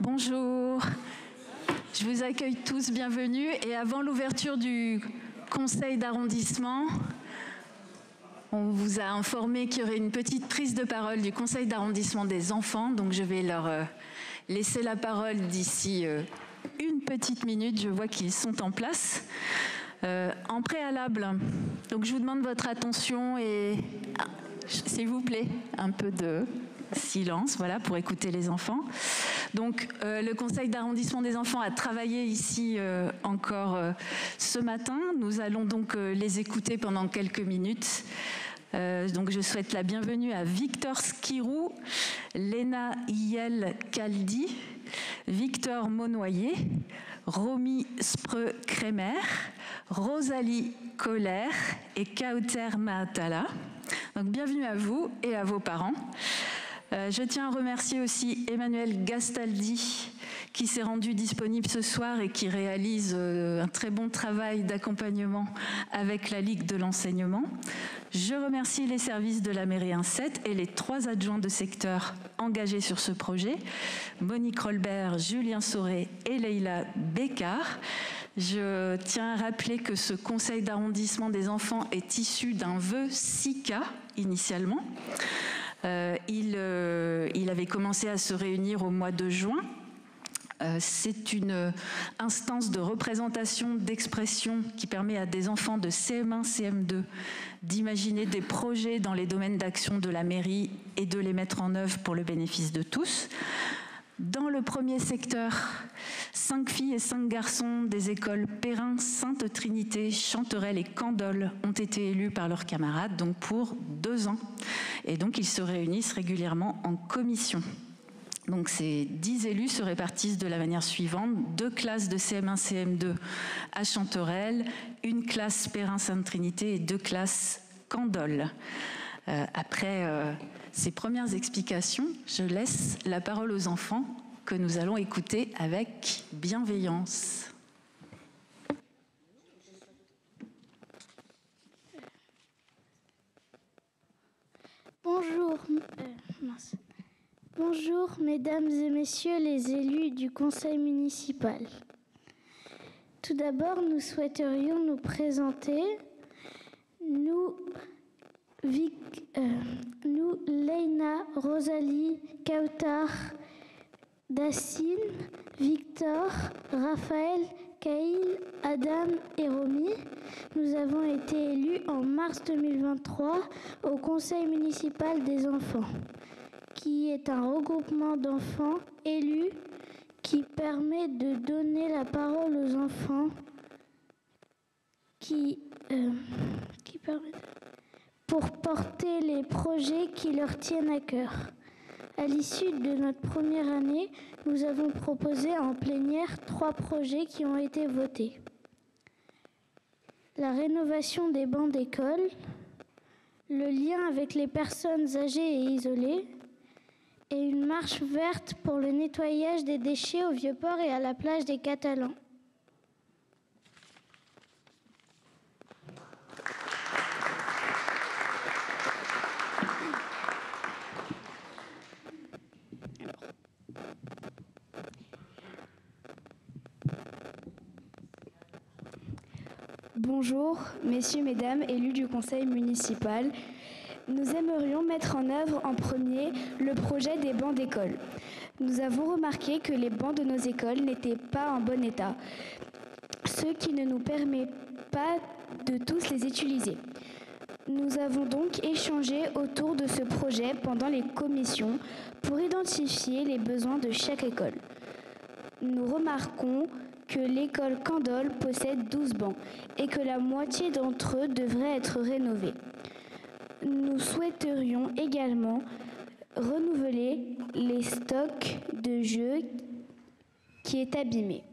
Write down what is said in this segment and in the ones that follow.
Bonjour. Je vous accueille tous, bienvenue. Et avant l'ouverture du conseil d'arrondissement, on vous a informé qu'il y aurait une petite prise de parole du conseil d'arrondissement des enfants. Donc je vais leur euh, laisser la parole d'ici euh, une petite minute. Je vois qu'ils sont en place. Euh, en préalable, je vous demande votre attention et, s'il vous plaît, un peu de silence, voilà, pour écouter les enfants. Donc, euh, le conseil d'arrondissement des enfants a travaillé ici euh, encore ce matin. Nous allons donc les écouter pendant quelques minutes. donc, je souhaite la bienvenue à Victor Skirou, Lena Iel Kaldi, Victor Monnoyer, Romy Spreux-Kremer, Rosalie Colère et Kauter Maatala. Donc bienvenue à vous et à vos parents. Euh, je tiens à remercier aussi Emmanuel Gastaldi qui s'est rendu disponible ce soir et qui réalise euh, un très bon travail d'accompagnement avec la Ligue de l'enseignement. Je remercie les services de la mairie 1-7 et les trois adjoints de secteur engagés sur ce projet, Monique Rolbert, Julien Sauré et Leïla Bécard. Je tiens à rappeler que ce conseil d'arrondissement des enfants est issu d'un vœu SICA initialement. Euh, il, euh, il avait commencé à se réunir au mois de juin euh, c'est une instance de représentation, d'expression qui permet à des enfants de CM1, CM2 d'imaginer des projets dans les domaines d'action de la mairie et de les mettre en œuvre pour le bénéfice de tous. Dans le premier secteur, cinq filles et cinq garçons des écoles Perrin, Sainte Trinité, Chanterelle et Candolle ont été élus par leurs camarades, donc pour deux ans. Et donc ils se réunissent régulièrement en commission. Donc ces dix élus se répartissent de la manière suivante deux classes de CM1, CM2 à Chanterelle, une classe Perrin-Sainte-Trinité et deux classes Candolle. Euh, après euh, ces premières explications, je laisse la parole aux enfants que nous allons écouter avec bienveillance. Bonjour. Euh, Bonjour, mesdames et messieurs les élus du conseil municipal. Tout d'abord, nous souhaiterions nous présenter. Nous, euh, nous Leina, Rosalie, Kautar, Dassine, Victor, Raphaël, Kaïl, Adam et Romy, nous avons été élus en mars 2023 au Conseil municipal des enfants, qui est un regroupement d'enfants élus qui permet de donner la parole aux enfants qui, euh, qui permet pour porter les projets qui leur tiennent à cœur. À l'issue de notre première année, nous avons proposé en plénière trois projets qui ont été votés. La rénovation des bancs d'école, le lien avec les personnes âgées et isolées, et une marche verte pour le nettoyage des déchets au Vieux-Port et à la plage des Catalans. Bonjour, messieurs, mesdames, élus du conseil municipal. Nous aimerions mettre en œuvre en premier le projet des bancs d'école. Nous avons remarqué que les bancs de nos écoles n'étaient pas en bon état, ce qui ne nous permet pas de tous les utiliser. Nous avons donc échangé autour de ce projet pendant les commissions pour identifier les besoins de chaque école. Nous remarquons que l'école Candole possède 12 bancs et que la moitié d'entre eux devraient être rénovés. Nous souhaiterions également renouveler les stocks de jeux qui est abîmé.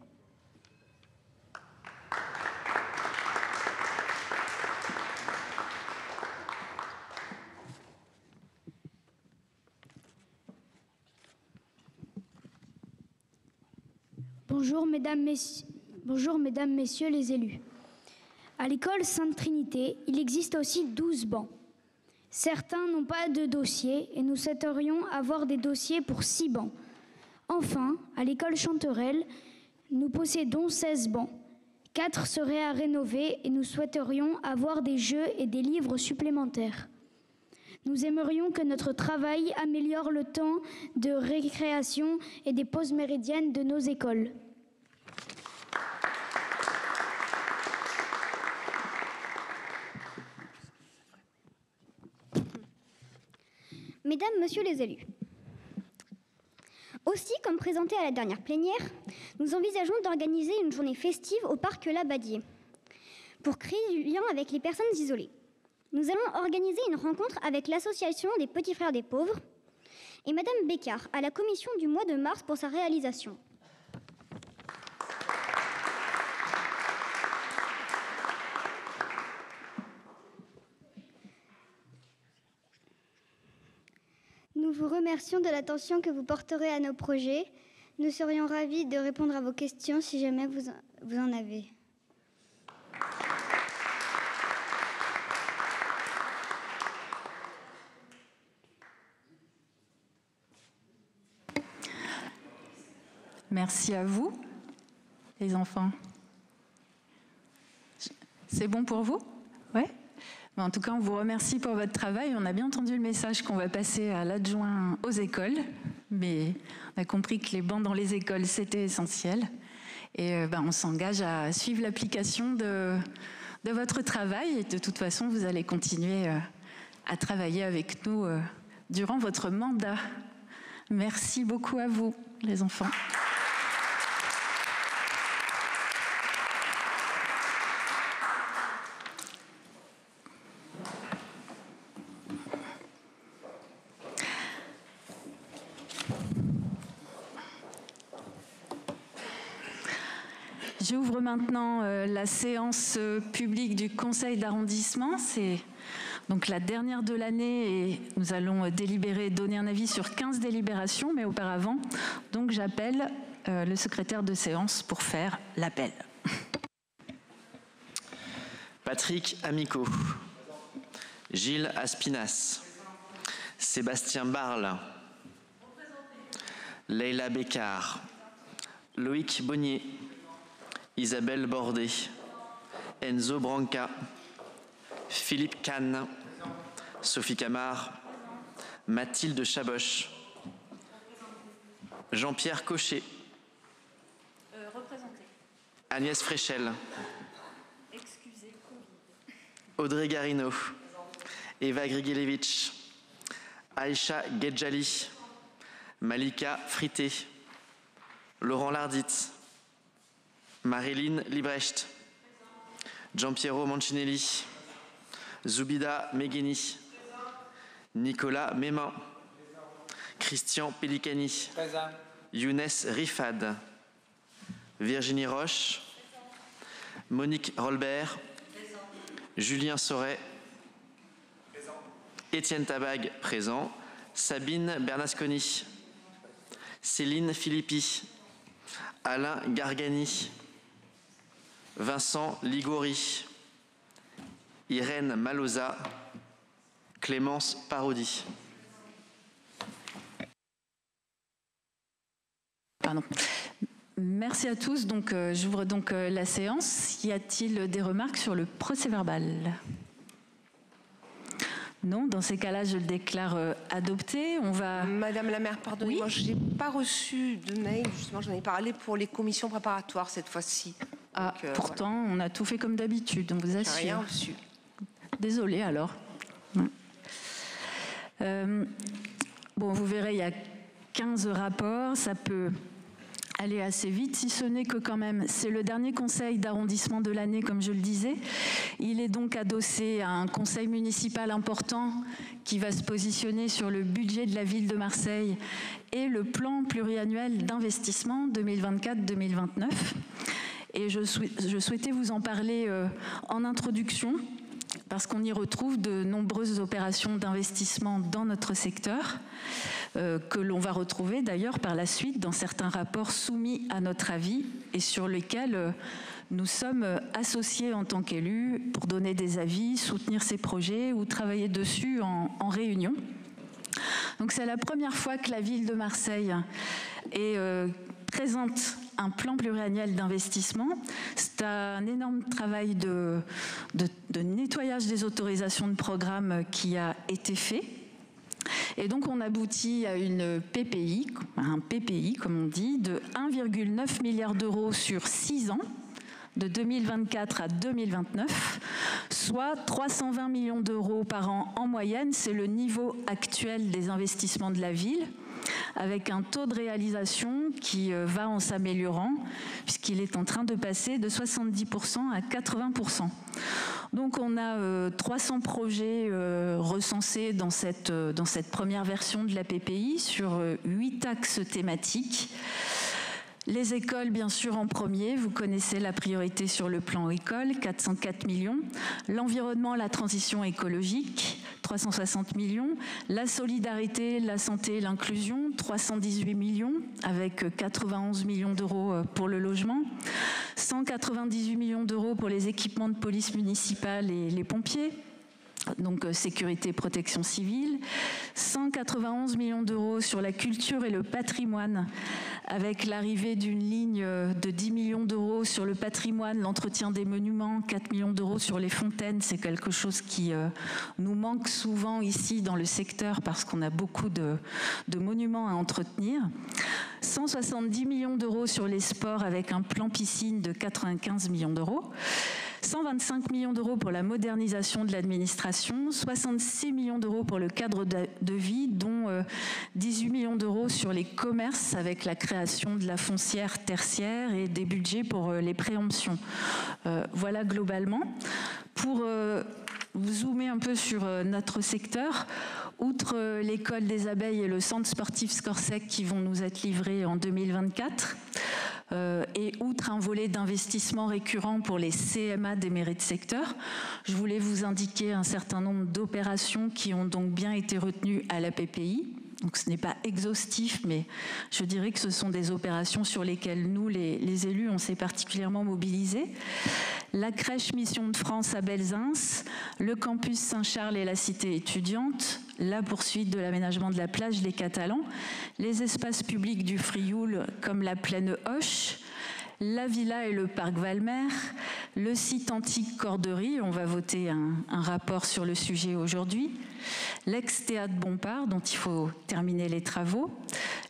Bonjour mesdames, messieurs, les élus. À l'école Sainte-Trinité, il existe aussi 12 bancs. Certains n'ont pas de dossier et nous souhaiterions avoir des dossiers pour 6 bancs. Enfin, à l'école Chanterelle, nous possédons 16 bancs. Quatre seraient à rénover et nous souhaiterions avoir des jeux et des livres supplémentaires. Nous aimerions que notre travail améliore le temps de récréation et des pauses méridiennes de nos écoles. Mesdames, Messieurs les élus, aussi, comme présenté à la dernière plénière, nous envisageons d'organiser une journée festive au parc Labadier pour créer du lien avec les personnes isolées. Nous allons organiser une rencontre avec l'association des Petits Frères des Pauvres et Madame Bécard à la commission du mois de mars pour sa réalisation. Nous vous remercions de l'attention que vous porterez à nos projets. Nous serions ravis de répondre à vos questions si jamais vous en, vous en avez. Merci à vous, les enfants. C'est bon pour vous? Ouais En tout cas, on vous remercie pour votre travail. On a bien entendu le message qu'on va passer à l'adjoint aux écoles, mais on a compris que les bancs dans les écoles, c'était essentiel. Et euh, ben, on s'engage à suivre l'application de, de, votre travail. Et de toute façon, vous allez continuer euh, à travailler avec nous euh, durant votre mandat. Merci beaucoup à vous, les enfants. J'ouvre maintenant euh, la séance euh, publique du Conseil d'arrondissement. C'est donc la dernière de l'année et nous allons euh, délibérer, donner un avis sur 15 délibérations, mais auparavant, donc j'appelle le secrétaire de séance pour faire l'appel. Patrick Amico, Gilles Aspinas, Sébastien Barle, Leila Bécard, Loïc Bonnier, Isabelle Bordet, Enzo Branca, Philippe Kahn, Sophie Camard, Mathilde Chaboche, Jean-Pierre Cochet, Agnès Fréchel, Audrey Garino, Eva Grigilevich, Aïcha Gedjali, Malika Frité, Laurent Lardit, Marilyn Librecht, Giampiero Mancinelli, Zubida Megheni, Nicolas Mémin, Christian Pellicani, Younes Rifad, Virginie Roche, Monique Rolbert, Julien Soret, Étienne Tabag présent, Sabine Bernasconi, Céline Philippi, Alain Gargani, Vincent Ligori, Irène Maloza, Clémence Parodi. Pardon. Merci à tous. Donc, euh, j'ouvre donc euh, la séance. Y a-t-il des remarques sur le procès-verbal non, dans ces cas-là, je le déclare euh, adopté. On va. Madame la maire, pardonnez-moi, je n'ai pas reçu de mail. Justement, j'en ai parlé pour les commissions préparatoires cette fois-ci. Ah, euh, pourtant, on a tout fait comme d'habitude, on vous assure. rien reçu. Désolée alors. Euh, bon, vous verrez, il y a 15 rapports, ça peut aller assez vite, si ce n'est que quand même, c'est le dernier conseil d'arrondissement de l'année, comme je le disais. Il est donc adossé à un conseil municipal important qui va se positionner sur le budget de la ville de Marseille et le plan pluriannuel d'investissement 2024-2029. Et je, souhaitais vous en parler euh, en introduction parce qu'on y retrouve de nombreuses opérations d'investissement dans notre secteur, euh, que l'on va retrouver d'ailleurs par la suite dans certains rapports soumis à notre avis et sur lesquels euh, nous sommes associés en tant qu'élus pour donner des avis, soutenir ces projets ou travailler dessus en, réunion. Donc c'est la première fois que la ville de Marseille est, présente un plan pluriannuel d'investissement. C'est un énorme travail de, nettoyage des autorisations de programme qui a été fait. Et donc on aboutit à une PPI, un PPI comme on dit, de 1,9 milliard d'euros sur 6 ans, de 2024 à 2029, soit 320 millions d'euros par an en moyenne. C'est le niveau actuel des investissements de la ville avec un taux de réalisation qui euh, va en s'améliorant, puisqu'il est en train de passer de 70% à 80%. Donc on a 300 euh, projets euh, recensés dans cette, première version de la PPI sur 8 axes thématiques. Les écoles, bien sûr, en premier. Vous connaissez la priorité sur le plan école, 404 millions. L'environnement, la transition écologique, 360 millions. La solidarité, la santé l'inclusion, 318 millions, avec 91 millions d'euros euh, pour le logement. 198 millions d'euros pour les équipements de police municipale et les pompiers donc euh, sécurité, protection civile, 191 millions d'euros sur la culture et le patrimoine, avec l'arrivée d'une ligne euh, de 10 millions d'euros sur le patrimoine, l'entretien des monuments, 4 millions d'euros sur les fontaines, c'est quelque chose qui euh, nous manque souvent ici dans le secteur parce qu'on a beaucoup de monuments à entretenir. 170 millions d'euros sur les sports avec un plan piscine de 95 millions d'euros. 125 millions d'euros pour la modernisation de l'administration, 66 millions d'euros pour le cadre de vie, dont 18 euh, millions d'euros sur les commerces avec la création de la foncière tertiaire et des budgets pour euh, les préemptions. Euh, voilà globalement. Pour vous zoomer un peu sur notre secteur, outre l'école des abeilles et le centre sportif Scorsec qui vont nous être livrés en 2024, euh, et outre un volet d'investissement récurrent pour les CMA des mairies de secteur, je voulais vous indiquer un certain nombre d'opérations qui ont donc bien été retenues à la PPI. Donc ce n'est pas exhaustif, mais je dirais que ce sont des opérations sur lesquelles nous, les, élus, on s'est particulièrement mobilisés. La crèche Mission de France à Belzins, le campus Saint-Charles et la cité étudiante, la poursuite de l'aménagement de la plage des Catalans, les espaces publics du Frioul comme la plaine Hoche, la villa et le parc Valmer, le site antique Corderie, on va voter un, rapport sur le sujet aujourd'hui, l'ex-théâtre Bompard, dont il faut terminer les travaux,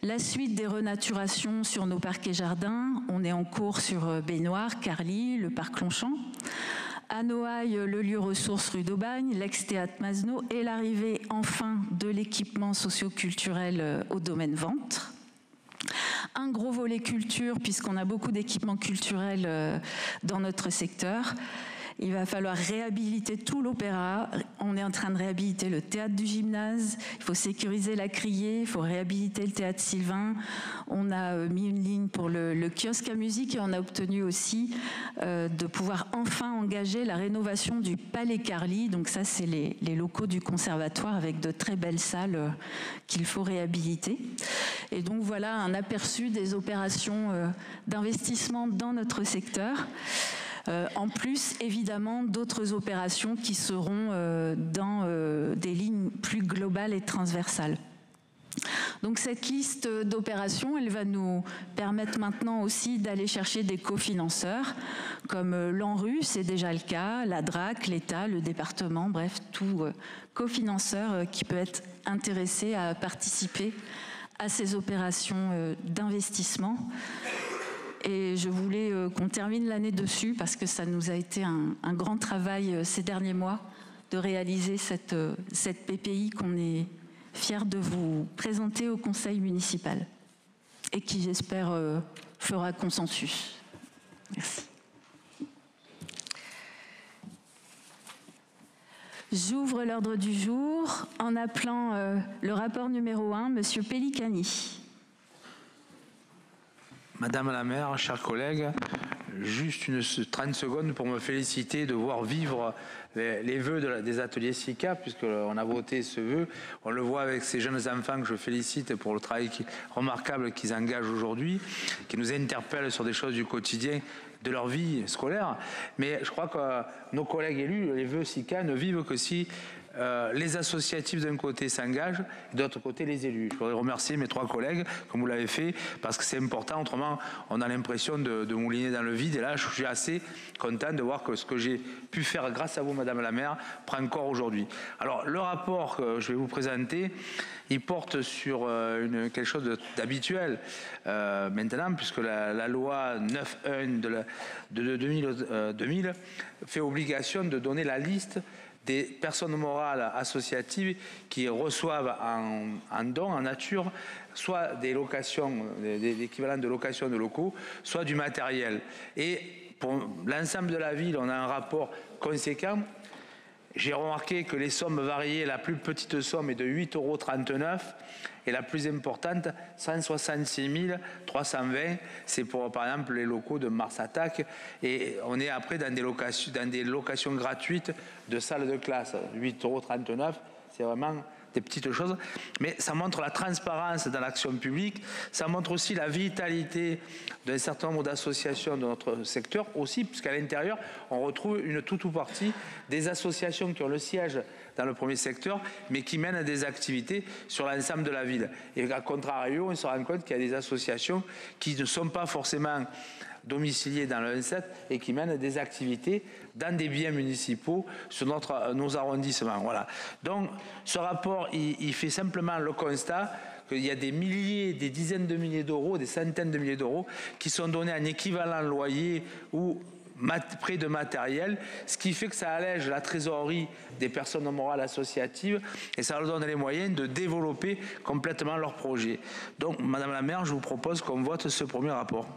la suite des renaturations sur nos parcs et jardins, on est en cours sur Baignoire, Carly, le parc Longchamp, à Noailles, le lieu ressource rue d'Aubagne, l'ex-théâtre Masno et l'arrivée enfin de l'équipement socio-culturel euh, au domaine vente. Un gros volet culture, puisqu'on a beaucoup d'équipements culturels euh, dans notre secteur. Il va falloir réhabiliter tout l'opéra. On est en train de réhabiliter le théâtre du gymnase. Il faut sécuriser la criée. Il faut réhabiliter le théâtre Sylvain. On a euh, mis une ligne pour le, kiosque à musique et on a obtenu aussi euh, de pouvoir enfin engager la rénovation du Palais Carly. Donc ça, c'est les, locaux du conservatoire avec de très belles salles euh, qu'il faut réhabiliter. Et donc voilà un aperçu des opérations d'investissement dans notre secteur. Euh, en plus, évidemment, d'autres opérations qui seront euh, dans euh, des lignes plus globales et transversales. Donc cette liste d'opérations, elle va nous permettre maintenant aussi d'aller chercher des cofinanceurs, comme l'ANRU, c'est déjà le cas, la DRAC, l'État, le département, bref, tout cofinanceur qui peut être intéressé à participer à ces opérations d'investissement. Et je voulais euh, qu'on termine l'année dessus parce que ça nous a été un, grand travail euh, ces derniers mois de réaliser cette, euh, cette PPI qu'on est fier de vous présenter au Conseil municipal et qui, j'espère, fera consensus. Merci. J'ouvre l'ordre du jour en appelant le rapport numéro 1, Monsieur Pellicani. Madame la maire, chers collègues, juste une 30 secondes pour me féliciter de voir vivre les, vœux des ateliers SICA, puisqu'on a voté ce vœu. On le voit avec ces jeunes enfants que je félicite pour le travail remarquable qu'ils engagent aujourd'hui, qui nous interpellent sur des choses du quotidien de leur vie scolaire. Mais je crois que nos collègues élus, les vœux SICA ne vivent que si euh, les associatifs d'un côté s'engagent, l'autre côté les élus. Je voudrais remercier mes trois collègues, comme vous l'avez fait, parce que c'est important. Autrement, on a l'impression de, mouliner dans le vide. Et là, je suis assez content de voir que ce que j'ai pu faire grâce à vous, Madame la maire, prend corps aujourd'hui. Alors, le rapport que je vais vous présenter, il porte sur euh, quelque chose d'habituel euh, maintenant, puisque la, loi 9.1 de, de, 2000, 2000 fait obligation de donner la liste des personnes morales associatives qui reçoivent en, don, en nature, soit des locations, l'équivalent de location de locaux, soit du matériel. Et pour l'ensemble de la ville, on a un rapport conséquent. J'ai remarqué que les sommes variaient, la plus petite somme est de 8,39 euros et la plus importante, 166 320. C'est pour, par exemple, les locaux de Mars Attack. Et on est après dans des locations, gratuites de salles de classe. 8,39 euros, c'est vraiment des petites choses, mais ça montre la transparence dans l'action publique, ça montre aussi la vitalité d'un certain nombre d'associations de notre secteur aussi, puisqu'à l'intérieur, on retrouve une toute ou partie des associations qui ont le siège dans le premier secteur, mais qui mènent des activités sur l'ensemble de la ville. Et à contrario, on se rend compte qu'il y a des associations qui ne sont pas forcément domiciliés dans le 1 et qui mènent des activités dans des biens municipaux sur notre, nos arrondissements. Voilà. Donc ce rapport, il, fait simplement le constat qu'il y a des milliers, des dizaines de milliers d'euros, des centaines de milliers d'euros qui sont donnés en équivalent loyer ou près de matériel, ce qui fait que ça allège la trésorerie des personnes morales associatives et ça leur donne les moyens de développer complètement leur projet. Donc, Madame la maire, je vous propose qu'on vote ce premier rapport.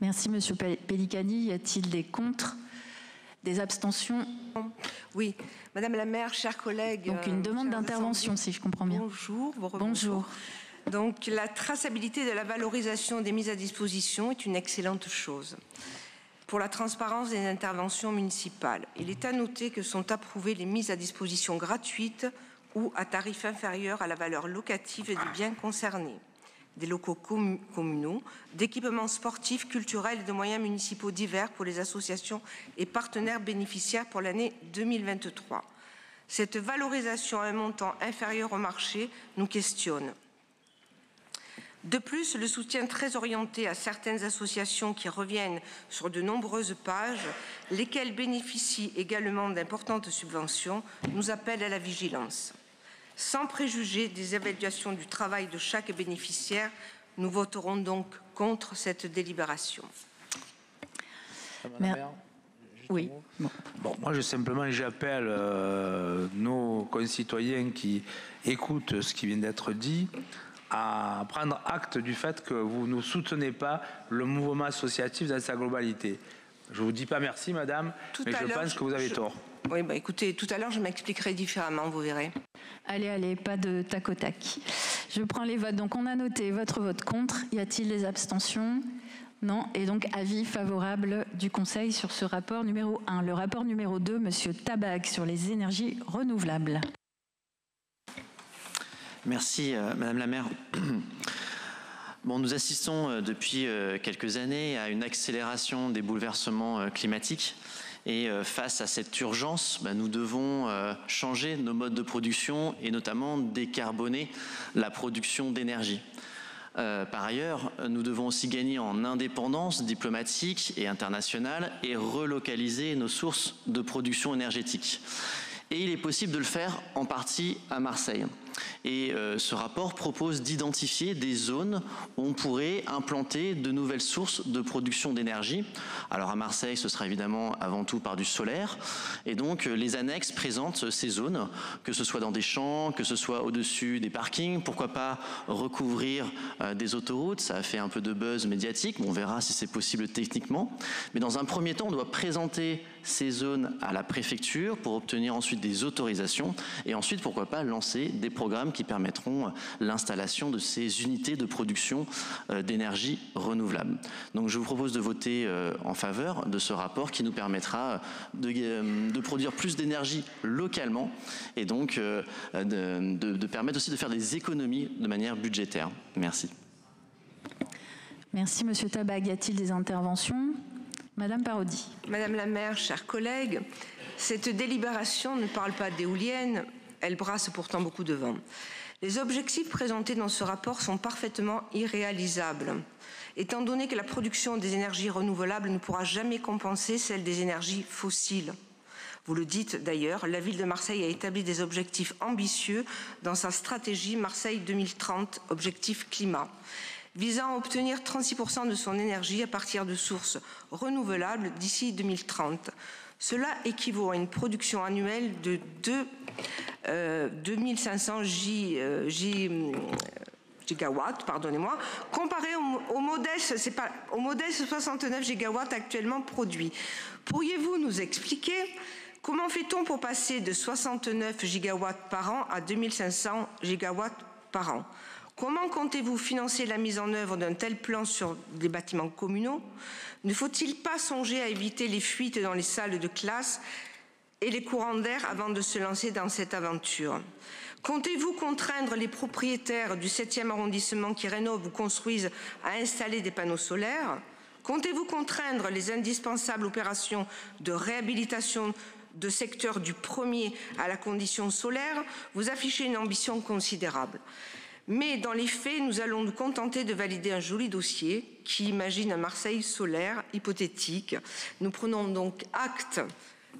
Merci Monsieur Pellicani. Y a-t-il des contre Des abstentions? Oui. Madame la maire, chers collègues. Donc une demande d'intervention, si je comprends bien. Bonjour. Bonjour. Donc la traçabilité de la valorisation des mises à disposition est une excellente chose. Pour la transparence des interventions municipales, il est à noter que sont approuvées les mises à disposition gratuites ou à tarif inférieur à la valeur locative des biens concernés des locaux communaux, d'équipements sportifs, culturels et de moyens municipaux divers pour les associations et partenaires bénéficiaires pour l'année 2023. Cette valorisation à un montant inférieur au marché nous questionne. De plus, le soutien très orienté à certaines associations qui reviennent sur de nombreuses pages, lesquelles bénéficient également d'importantes subventions, nous appelle à la vigilance. Sans préjuger des évaluations du travail de chaque bénéficiaire, nous voterons donc contre cette délibération. Oui. Bon. moi, je simplement, j'appelle euh, nos concitoyens qui écoutent ce qui vient d'être dit à prendre acte du fait que vous ne soutenez pas le mouvement associatif dans sa globalité. Je ne vous dis pas merci, madame, mais je pense que vous avez tort. Oui, bah écoutez, tout à l'heure, je m'expliquerai différemment, vous verrez. Allez, allez, pas de tac au tac. Je prends les votes. Donc, on a noté votre vote contre. Y a-t-il des abstentions? Non. Et donc, avis favorable du Conseil sur ce rapport numéro 1. Le rapport numéro 2, Monsieur Tabag, sur les énergies renouvelables. Merci, euh, Madame la maire. Bon, nous assistons euh, depuis euh, quelques années à une accélération des bouleversements climatiques. Et face à cette urgence, bah, nous devons changer nos modes de production et notamment décarboner la production d'énergie. Par ailleurs, nous devons aussi gagner en indépendance diplomatique et internationale et relocaliser nos sources de production énergétique. Et il est possible de le faire en partie à Marseille. Et euh, ce rapport propose d'identifier des zones où on pourrait implanter de nouvelles sources de production d'énergie. Alors à Marseille, ce sera évidemment avant tout par du solaire. Et donc euh, les annexes présentent ces zones, que ce soit dans des champs, que ce soit au-dessus des parkings. Pourquoi pas recouvrir euh, des autoroutes? Ça a fait un peu de buzz médiatique. on verra si c'est possible techniquement. Mais dans un premier temps, on doit présenter ces zones à la préfecture pour obtenir ensuite des autorisations et ensuite, pourquoi pas, lancer des programmes qui permettront l'installation de ces unités de production euh, d'énergie renouvelable. Donc je vous propose de voter euh, en faveur de ce rapport qui nous permettra euh, de, produire plus d'énergie localement et donc de, de permettre aussi de faire des économies de manière budgétaire. Merci. Merci Monsieur Tabag. Y a-t-il des interventions? Madame Parodi. Madame la maire, chers collègues, Cette délibération ne parle pas d'éoliennes, elle brasse pourtant beaucoup de vent. Les objectifs présentés dans ce rapport sont parfaitement irréalisables, étant donné que la production des énergies renouvelables ne pourra jamais compenser celle des énergies fossiles. Vous le dites d'ailleurs, la ville de Marseille a établi des objectifs ambitieux dans sa stratégie Marseille 2030, objectif climat, visant à obtenir 36% de son énergie à partir de sources renouvelables d'ici 2030. Cela équivaut à une production annuelle de 2, 2500 J, euh, euh, gigawatts, pardonnez-moi, comparé au, au modeste 69 gigawatts actuellement produits. Pourriez-vous nous expliquer Comment fait-on pour passer de 69 gigawatts par an à 2500 gigawatts par an? Comment comptez-vous financer la mise en œuvre d'un tel plan sur des bâtiments communaux? Ne faut-il pas songer à éviter les fuites dans les salles de classe et les courants d'air avant de se lancer dans cette aventure? Comptez-vous contraindre les propriétaires du 7e arrondissement qui rénovent ou construisent à installer des panneaux solaires? Comptez-vous contraindre les indispensables opérations de réhabilitation de secteur du premier à la condition solaire, vous affichez une ambition considérable. Mais dans les faits, nous allons nous contenter de valider un joli dossier qui imagine un Marseille solaire hypothétique. Nous prenons donc acte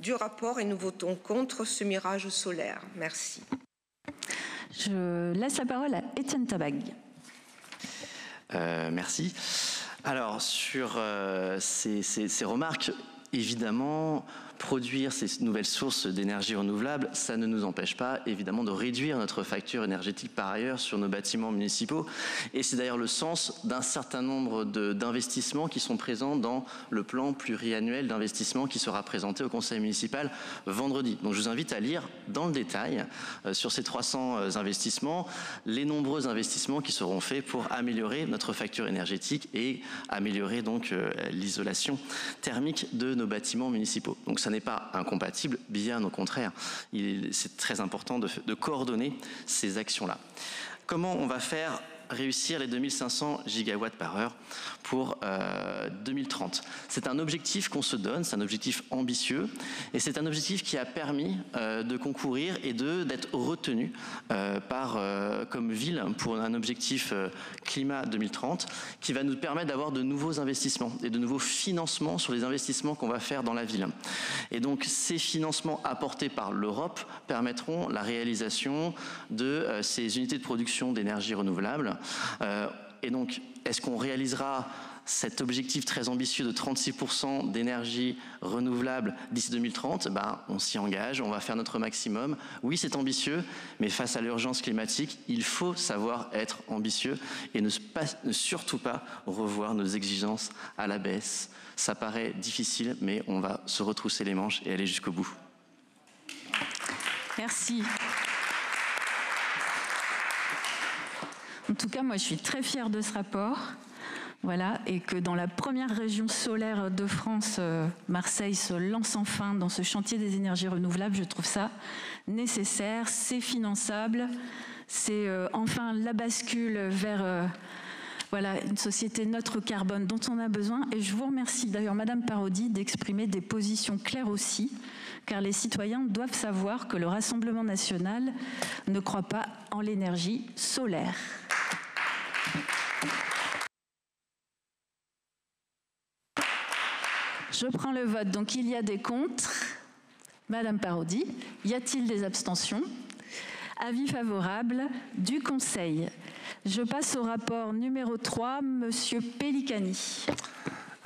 du rapport et nous votons contre ce mirage solaire. Merci. Je laisse la parole à Étienne Tabag. Euh, merci. Alors, sur euh, ces remarques, évidemment, produire ces nouvelles sources d'énergie renouvelable, ça ne nous empêche pas évidemment de réduire notre facture énergétique par ailleurs sur nos bâtiments municipaux. Et c'est d'ailleurs le sens d'un certain nombre d'investissements qui sont présents dans le plan pluriannuel d'investissement qui sera présenté au conseil municipal vendredi. Donc je vous invite à lire dans le détail euh, sur ces 300 euh, investissements les nombreux investissements qui seront faits pour améliorer notre facture énergétique et améliorer donc euh, l'isolation thermique de nos bâtiments municipaux. Donc n'est pas incompatible, bien au contraire. C'est très important de, de coordonner ces actions-là. Comment on va faire réussir les 2500 gigawatts par heure pour 2030. Euh, c'est un objectif qu'on se donne, c'est un objectif ambitieux et c'est un objectif qui a permis euh, de concourir et d'être retenu euh, par comme ville pour un objectif climat 2030 qui va nous permettre d'avoir de nouveaux investissements et de nouveaux financements sur les investissements qu'on va faire dans la ville. Et donc ces financements apportés par l'Europe permettront la réalisation de ces unités de production d'énergie renouvelable et donc, est-ce qu'on réalisera cet objectif très ambitieux de 36% d'énergie renouvelable d'ici 2030, ben, on s'y engage, on va faire notre maximum. Oui, c'est ambitieux, mais face à l'urgence climatique, il faut savoir être ambitieux et ne, ne, surtout pas revoir nos exigences à la baisse. Ça paraît difficile, mais on va se retrousser les manches et aller jusqu'au bout. Merci. En tout cas, moi, je suis très fière de ce rapport. Voilà, et que dans la première région solaire de France, euh, Marseille se lance enfin dans ce chantier des énergies renouvelables. Je trouve ça nécessaire, c'est finançable, c'est euh, enfin la bascule vers euh, voilà, une société neutre carbone dont on a besoin. Et je vous remercie d'ailleurs, Madame Parodi, d'exprimer des positions claires aussi, car les citoyens doivent savoir que le Rassemblement national ne croit pas en l'énergie solaire. Je prends le vote. Donc il y a des contre. Madame Parodi, y a-t-il des abstentions? Avis favorable du Conseil. Je passe au rapport numéro 3, Monsieur Pellicani.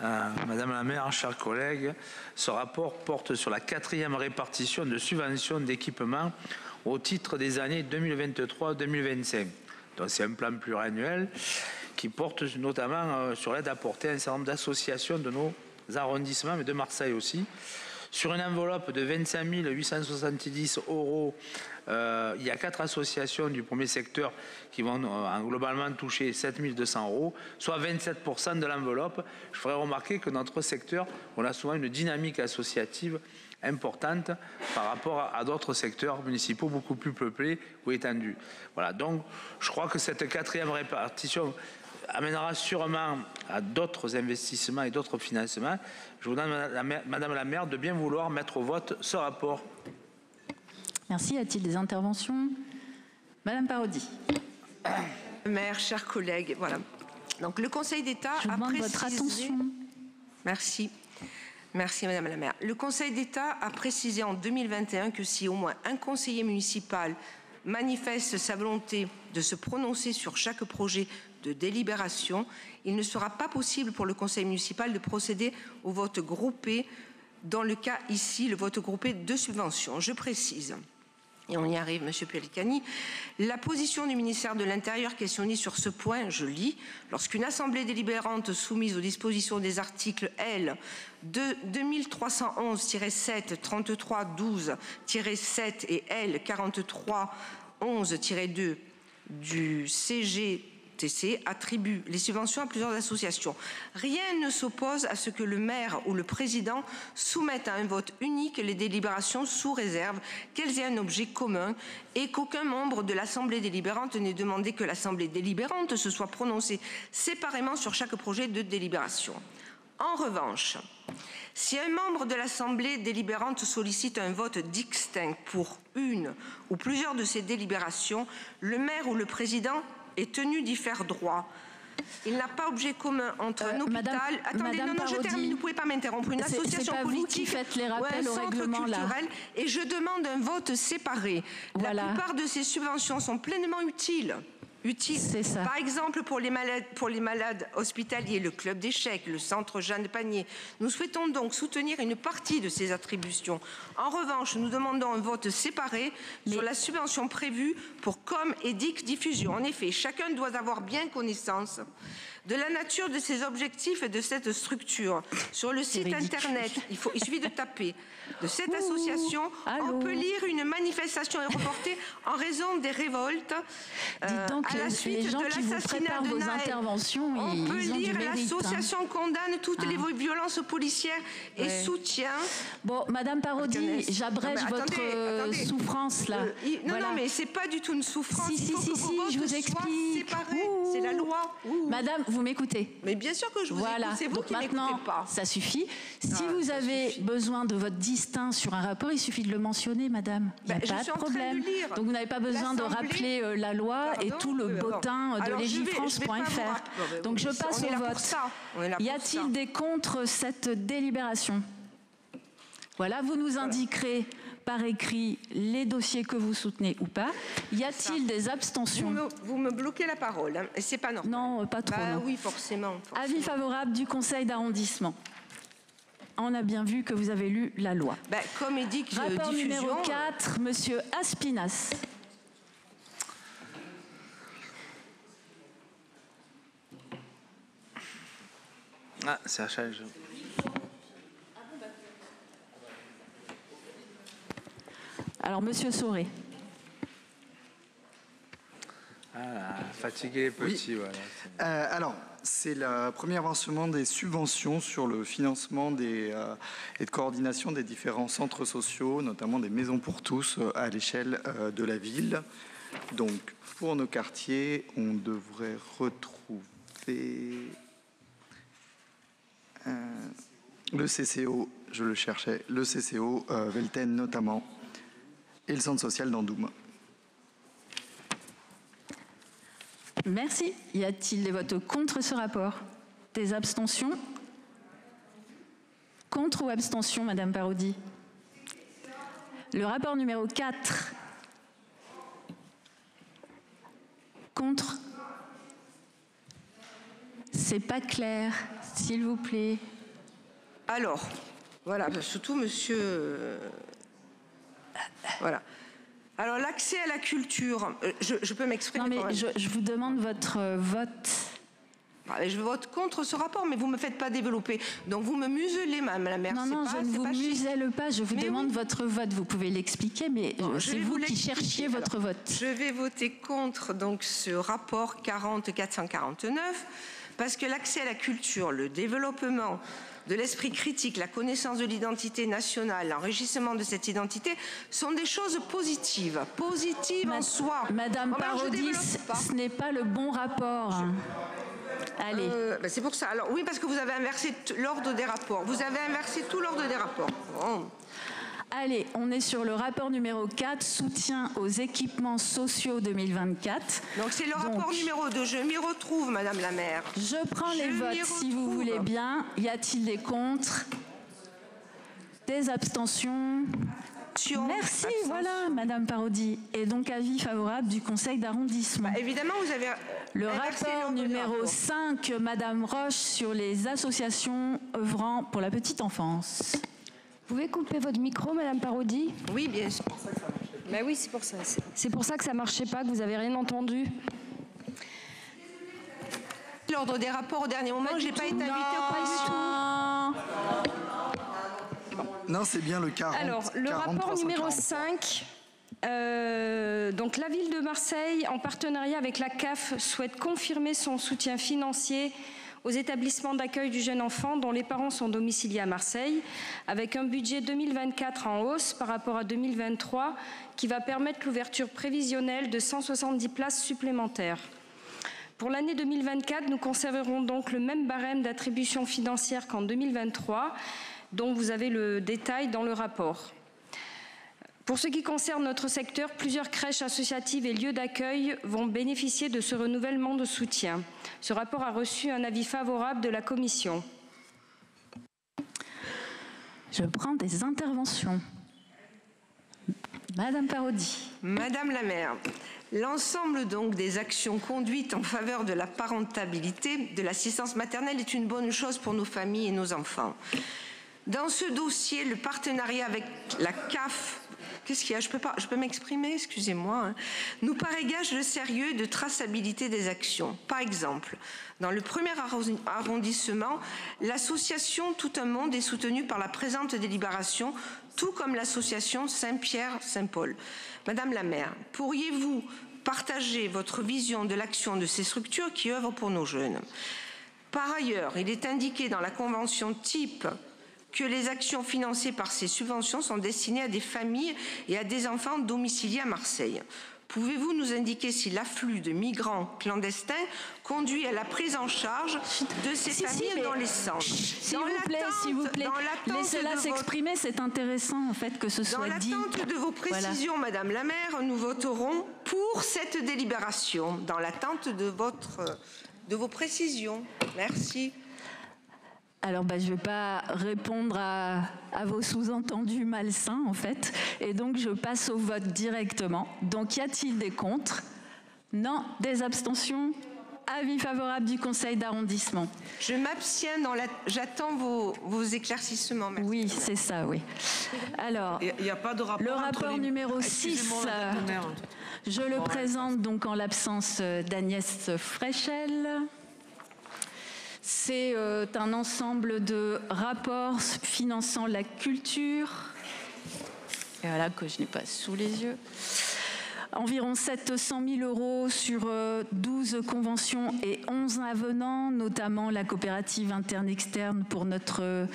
Euh, Madame la maire, chers collègues, ce rapport porte sur la quatrième répartition de subventions d'équipement au titre des années 2023-2025. Donc c'est un plan pluriannuel qui porte notamment euh, sur l'aide apportée à un certain nombre d'associations de nos arrondissements, mais de Marseille aussi. Sur une enveloppe de 25 870 euros, euh, il y a quatre associations du premier secteur qui vont euh, globalement toucher 7 200 euros, soit 27% de l'enveloppe. Je ferai remarquer que notre secteur, on a souvent une dynamique associative importante par rapport à, d'autres secteurs municipaux beaucoup plus peuplés ou étendus. Voilà, donc je crois que cette quatrième répartition amènera sûrement à d'autres investissements et d'autres financements. Je vous demande, Madame la maire, de bien vouloir mettre au vote ce rapport. Merci. Y a-t-il des interventions? Madame Parodi. Maire, chers collègues, voilà. Donc le Conseil d'État a précisé... votre attention. Merci. Merci Madame la maire. Le Conseil d'État a précisé en 2021 que si au moins un conseiller municipal manifeste sa volonté de se prononcer sur chaque projet de délibération, il ne sera pas possible pour le conseil municipal de procéder au vote groupé, dans le cas ici, le vote groupé de subvention. Je précise et on y arrive, Monsieur Pellicani, la position du ministère de l'Intérieur questionnée sur ce point, je lis, lorsqu'une assemblée délibérante soumise aux dispositions des articles L 2311-7, 3312-7 et L 4311-2 du CG attribue les subventions à plusieurs associations. Rien ne s'oppose à ce que le maire ou le président soumettent à un vote unique les délibérations sous réserve qu'elles aient un objet commun et qu'aucun membre de l'Assemblée délibérante n'ait demandé que l'Assemblée délibérante se soit prononcée séparément sur chaque projet de délibération. En revanche, si un membre de l'Assemblée délibérante sollicite un vote distinct pour une ou plusieurs de ces délibérations, le maire ou le président est tenu d'y faire droit. Il n'a pas objet commun entre un euh, hôpital. Attendez, non, non, je termine. Vous ne pouvez pas m'interrompre. Une association politique qui les rappels un centre culturel. Et je demande un vote séparé. La plupart de ces subventions sont pleinement utiles utile. Par exemple, pour les, malades, pour les malades hospitaliers, le club d'échecs, le centre Jeanne Panier. Nous souhaitons donc soutenir une partie de ces attributions. En revanche, nous demandons un vote séparé sur la subvention prévue pour com et DIC diffusion. En effet, chacun doit avoir bien connaissance de la nature de ces objectifs et de cette structure. Sur le site internet, il, faut, il suffit de taper de cette association, on peut lire une manifestation est reportée en raison des révoltes euh, à la suite de l'assassinat de vos interventions, On peut lire l'association hein. condamne toutes les violences policières et soutient. Bon, Madame Parodi, j'abrège votre euh, souffrance là. Euh, non, non, mais c'est pas du tout une souffrance. Si, si, si, si, je vous explique. C'est la loi. Madame, vous m'écoutez Mais bien sûr que je vous voilà. écoute. C'est vous Donc qui maintenant, pas. Ça suffit. Si ah, vous avez besoin de votre distinct sur un rapport, il suffit de le mentionner, Madame. Il n'y a bah, pas de problème. Donc vous n'avez pas besoin de rappeler euh, la loi et tout le bottin de légifrance.fr. Donc je passe au vote. Y a-t-il des contre cette délibération? Voilà, vous nous indiquerez par écrit les dossiers que vous soutenez ou pas. Y a-t-il des abstentions? Vous me, bloquez la parole, hein, c'est pas normal. Non, pas trop. Bah oui, forcément, Avis favorable du Conseil d'arrondissement. On a bien vu que vous avez lu la loi. Bah, comme dit que Rapport numéro 4, Monsieur Aspinas. Ah, c'est un charge. Alors, Monsieur Sauré. Ah, fatigué, petit, voilà. Euh, alors, c'est le premier avancement des subventions sur le financement des, euh, et de coordination des différents centres sociaux, notamment des maisons pour tous euh, à l'échelle de la ville. Donc, pour nos quartiers, on devrait retrouver le CCO, je le cherchais, le CCO, Velten notamment, et le centre social d'Andoum. Merci. Y a-t-il des votes contre ce rapport? Des abstentions? Contre ou abstention, Madame Parodi? Le rapport numéro 4. Contre? C'est pas clair, s'il vous plaît. Alors, voilà, surtout monsieur euh, voilà. Alors l'accès à la culture, euh, je, peux m'exprimer. Non mais je, vous demande votre euh, vote. Ah, je vote contre ce rapport, mais vous ne me faites pas développer. Donc vous me muselez, Madame la maire. Non, non, je ne vous muselle pas, je vous demande votre vote. Vous pouvez l'expliquer, mais c'est vous, qui cherchiez votre vote. Je vais voter contre donc, ce rapport 40-449, parce que l'accès à la culture, le développement de l'esprit critique, la connaissance de l'identité nationale, l'enrichissement de cette identité sont des choses positives, positives en soi. Madame Parodis, ce n'est pas le bon rapport. Allez. Euh, ben, c'est pour ça. Alors oui, parce que vous avez inversé l'ordre des rapports. Vous avez inversé tout l'ordre des rapports. Allez, on est sur le rapport numéro 4, soutien aux équipements sociaux 2024. Donc c'est le rapport numéro 2, je m'y retrouve, Madame la maire. Je prends les votes si vous voulez bien. Y a-t-il des contre? Des abstentions? Merci, voilà, Madame Parodi. Et donc avis favorable du Conseil d'arrondissement. Bah, évidemment, vous avez le rapport numéro 5, Madame Roche, sur les associations œuvrant pour la petite enfance. Vous pouvez couper votre micro, Madame Parodi Oui, bien sûr. Mais oui, c'est pour ça. C'est pour ça que ça marchait pas, que vous avez rien entendu. L'ordre des rapports au dernier moment, je n'ai pas été invitée au pas Non, c'est bien le 40. Alors, le rapport numéro 5. Euh, donc la ville de Marseille, en partenariat avec la CAF, souhaite confirmer son soutien financier aux établissements d'accueil du jeune enfant dont les parents sont domiciliés à Marseille, avec un budget 2024 en hausse par rapport à 2023 qui va permettre l'ouverture prévisionnelle de 170 places supplémentaires. Pour l'année 2024, nous conserverons donc le même barème d'attribution financière qu'en 2023, dont vous avez le détail dans le rapport. Pour ce qui concerne notre secteur, plusieurs crèches associatives et lieux d'accueil vont bénéficier de ce renouvellement de soutien. Ce rapport a reçu un avis favorable de la Commission. Je prends des interventions. Madame Parodi. Madame la maire, l'ensemble donc des actions conduites en faveur de la parentabilité, de l'assistance maternelle est une bonne chose pour nos familles et nos enfants. Dans ce dossier, le partenariat avec la CAF Qu'est-ce qu'il y a? Je peux pas, je peux m'exprimer, excusez-moi. Hein. Nous paraît gage de sérieux de traçabilité des actions. Par exemple, dans le premier arrondissement, l'association Tout un monde est soutenue par la présente délibération, tout comme l'association Saint-Pierre-Saint-Paul. Madame la maire, pourriez-vous partager votre vision de l'action de ces structures qui œuvrent pour nos jeunes? Par ailleurs, il est indiqué dans la convention type que les actions financées par ces subventions sont destinées à des familles et à des enfants domiciliés à Marseille. Pouvez-vous nous indiquer si l'afflux de migrants clandestins conduit à la prise en charge de ces familles dans les centres? S'il vous plaît, s'il vous plaît, laissez-la s'exprimer, c'est intéressant en fait que ce soit dit. Dans l'attente de vos précisions, Madame la maire, nous voterons pour cette délibération, dans l'attente de, votre, de vos précisions. Merci. Alors, bah, je ne vais pas répondre à, vos sous-entendus malsains, en fait. Et donc, je passe au vote directement. Donc, y a-t-il des contre? Non. Des abstentions? Avis favorable du conseil d'arrondissement. Je m'abstiens dans la... J'attends vos, éclaircissements. Oui, c'est ça, oui. Alors, il n'y a pas de rapport le rapport numéro 6, euh, je le présente donc en l'absence d'Agnès Fréchel. C'est euh, un ensemble de rapports finançant la culture. Et voilà que je n'ai pas sous les yeux. Environ 700 000 euros sur 12 euh, conventions et 11 avenants, notamment la coopérative interne-externe pour notre euh,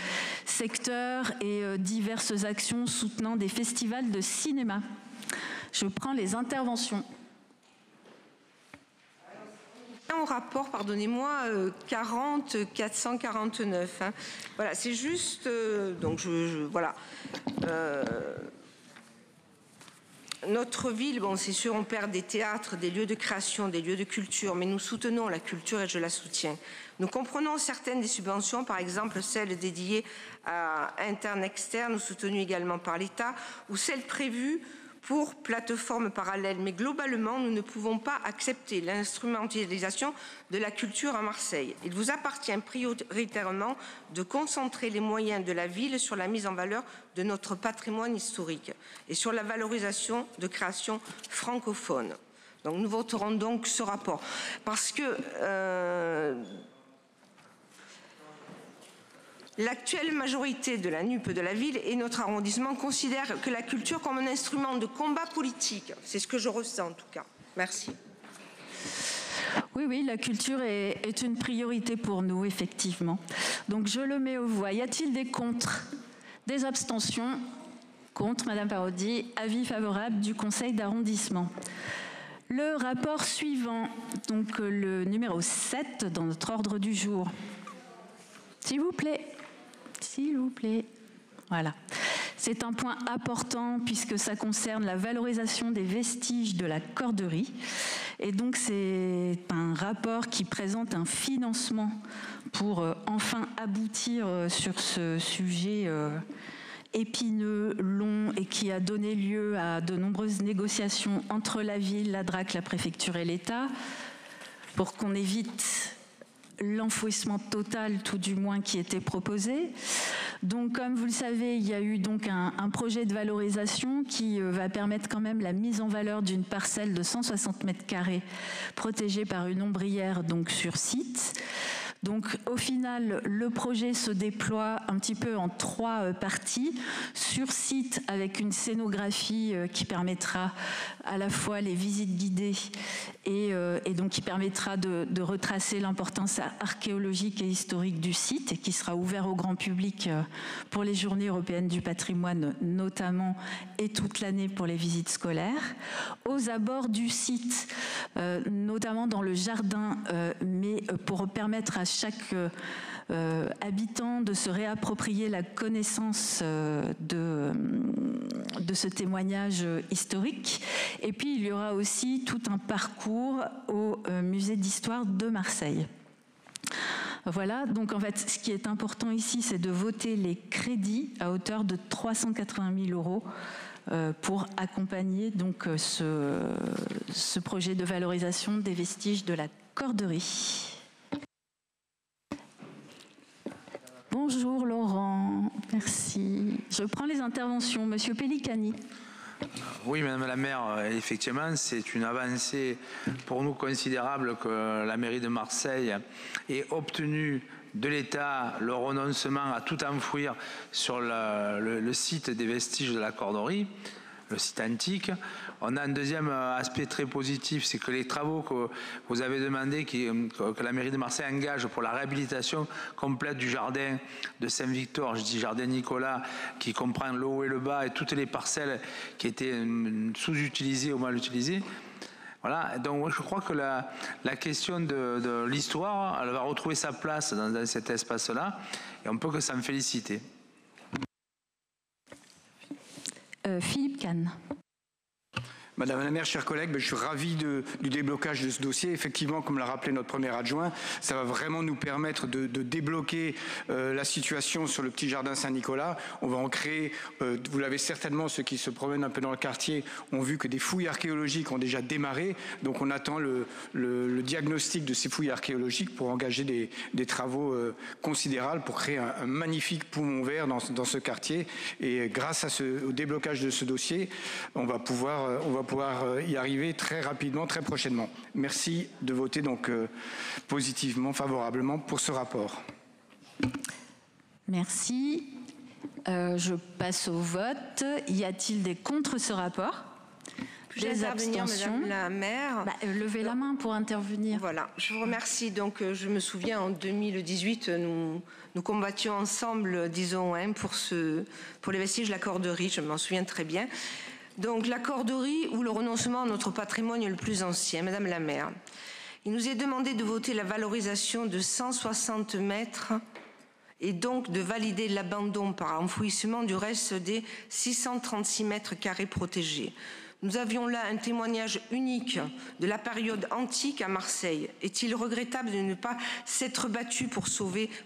secteur et diverses actions soutenant des festivals de cinéma. Je prends les interventions au rapport, pardonnez-moi, 40 euh, 449. Hein. Voilà, c'est juste. Euh, donc, je, voilà. Euh, notre ville, bon, c'est sûr, on perd des théâtres, des lieux de création, des lieux de culture, mais nous soutenons la culture et je la soutiens. Nous comprenons certaines des subventions, par exemple celles dédiées à interne-externe, ou soutenues également par l'État, ou celles prévues pour plateformes parallèles. Mais globalement, nous ne pouvons pas accepter l'instrumentalisation de la culture à Marseille. Il vous appartient prioritairement de concentrer les moyens de la ville sur la mise en valeur de notre patrimoine historique et sur la valorisation de créations francophones. Donc nous voterons donc ce rapport parce que euh, L'actuelle majorité de la NUP de la ville et notre arrondissement considèrent que la culture comme un instrument de combat politique. C'est ce que je ressens en tout cas. Merci. Oui, oui, la culture est, une priorité pour nous, effectivement. Donc je le mets aux voix. Y a-t-il des contre Des abstentions Contre, Madame Parodi? Avis favorable du Conseil d'arrondissement. Le rapport suivant, donc le numéro 7 dans notre ordre du jour. S'il vous plaît, s'il vous plaît. Voilà. C'est un point important puisque ça concerne la valorisation des vestiges de la corderie. Et donc c'est un rapport qui présente un financement pour euh, enfin aboutir euh, sur ce sujet euh, épineux, long et qui a donné lieu à de nombreuses négociations entre la ville, la DRAC, la préfecture et l'État pour qu'on évite l'enfouissement total, tout du moins, qui était proposé. Donc, comme vous le savez, il y a eu donc un, projet de valorisation qui euh, va permettre quand même la mise en valeur d'une parcelle de 160 mètres carrés protégée par une ombrière donc sur site. Donc au final, le projet se déploie un petit peu en trois euh, parties, sur site avec une scénographie euh, qui permettra à la fois les visites guidées et, euh, donc qui permettra de, retracer l'importance archéologique et historique du site et qui sera ouvert au grand public pour les journées européennes du patrimoine notamment et toute l'année pour les visites scolaires. Aux abords du site, notamment dans le jardin, mais pour permettre à chaque euh, habitant de se réapproprier la connaissance euh, de, de ce témoignage historique. Et puis il y aura aussi tout un parcours au euh, musée d'histoire de Marseille. Voilà, donc en fait, ce qui est important ici, c'est de voter les crédits à hauteur de 380 000 euros pour accompagner donc ce, ce projet de valorisation des vestiges de la corderie. Bonjour Laurent, merci. Je prends les interventions. Monsieur Pellicani. Oui, Madame la maire, effectivement, c'est une avancée pour nous considérable que la mairie de Marseille ait obtenu de l'État le renoncement à tout enfouir sur le, site des vestiges de la corderie, le site antique. On a un deuxième euh, aspect très positif, c'est que les travaux que vous avez demandé, que la mairie de Marseille engage pour la réhabilitation complète du jardin de Saint-Victor, je dis jardin Nicolas, qui comprend le haut et le bas et toutes les parcelles qui étaient euh, sous-utilisées ou mal utilisées, voilà, donc je crois que la, question de, l'histoire, elle va retrouver sa place dans, cet espace-là, et on peut que s'en féliciter. Euh, Philippe Kahn. Madame la maire, chers collègues, ben, je suis ravi du déblocage de ce dossier. Effectivement, comme l'a rappelé notre premier adjoint, ça va vraiment nous permettre de, débloquer euh, la situation sur le petit jardin Saint-Nicolas. On va en créer, euh, vous l'avez certainement, ceux qui se promènent un peu dans le quartier ont vu que des fouilles archéologiques ont déjà démarré. Donc on attend le, diagnostic de ces fouilles archéologiques pour engager des, travaux euh, considérables pour créer un, magnifique poumon vert dans, ce quartier. Et grâce au déblocage de ce dossier, on va pouvoir, pouvoir euh, y arriver très rapidement, très prochainement. Merci de voter donc euh, positivement, favorablement pour ce rapport. Merci. Euh, je passe au vote. Y a-t-il des contre ce rapport? Des abstentions. Madame la maire? Bah, levez la main pour intervenir. Voilà, je vous remercie. Donc, je me souviens, en 2018, nous, nous combattions ensemble, disons, hein, pour, ce, pour les vestiges de la corderie, je m'en souviens très bien. Donc la corderie ou le renoncement à notre patrimoine le plus ancien, Madame la maire. Il nous est demandé de voter la valorisation de 160 mètres et donc de valider l'abandon par enfouissement du reste des 636 mètres carrés protégés. Nous avions là un témoignage unique de la période antique à Marseille. Est-il regrettable de ne pas s'être battu pour,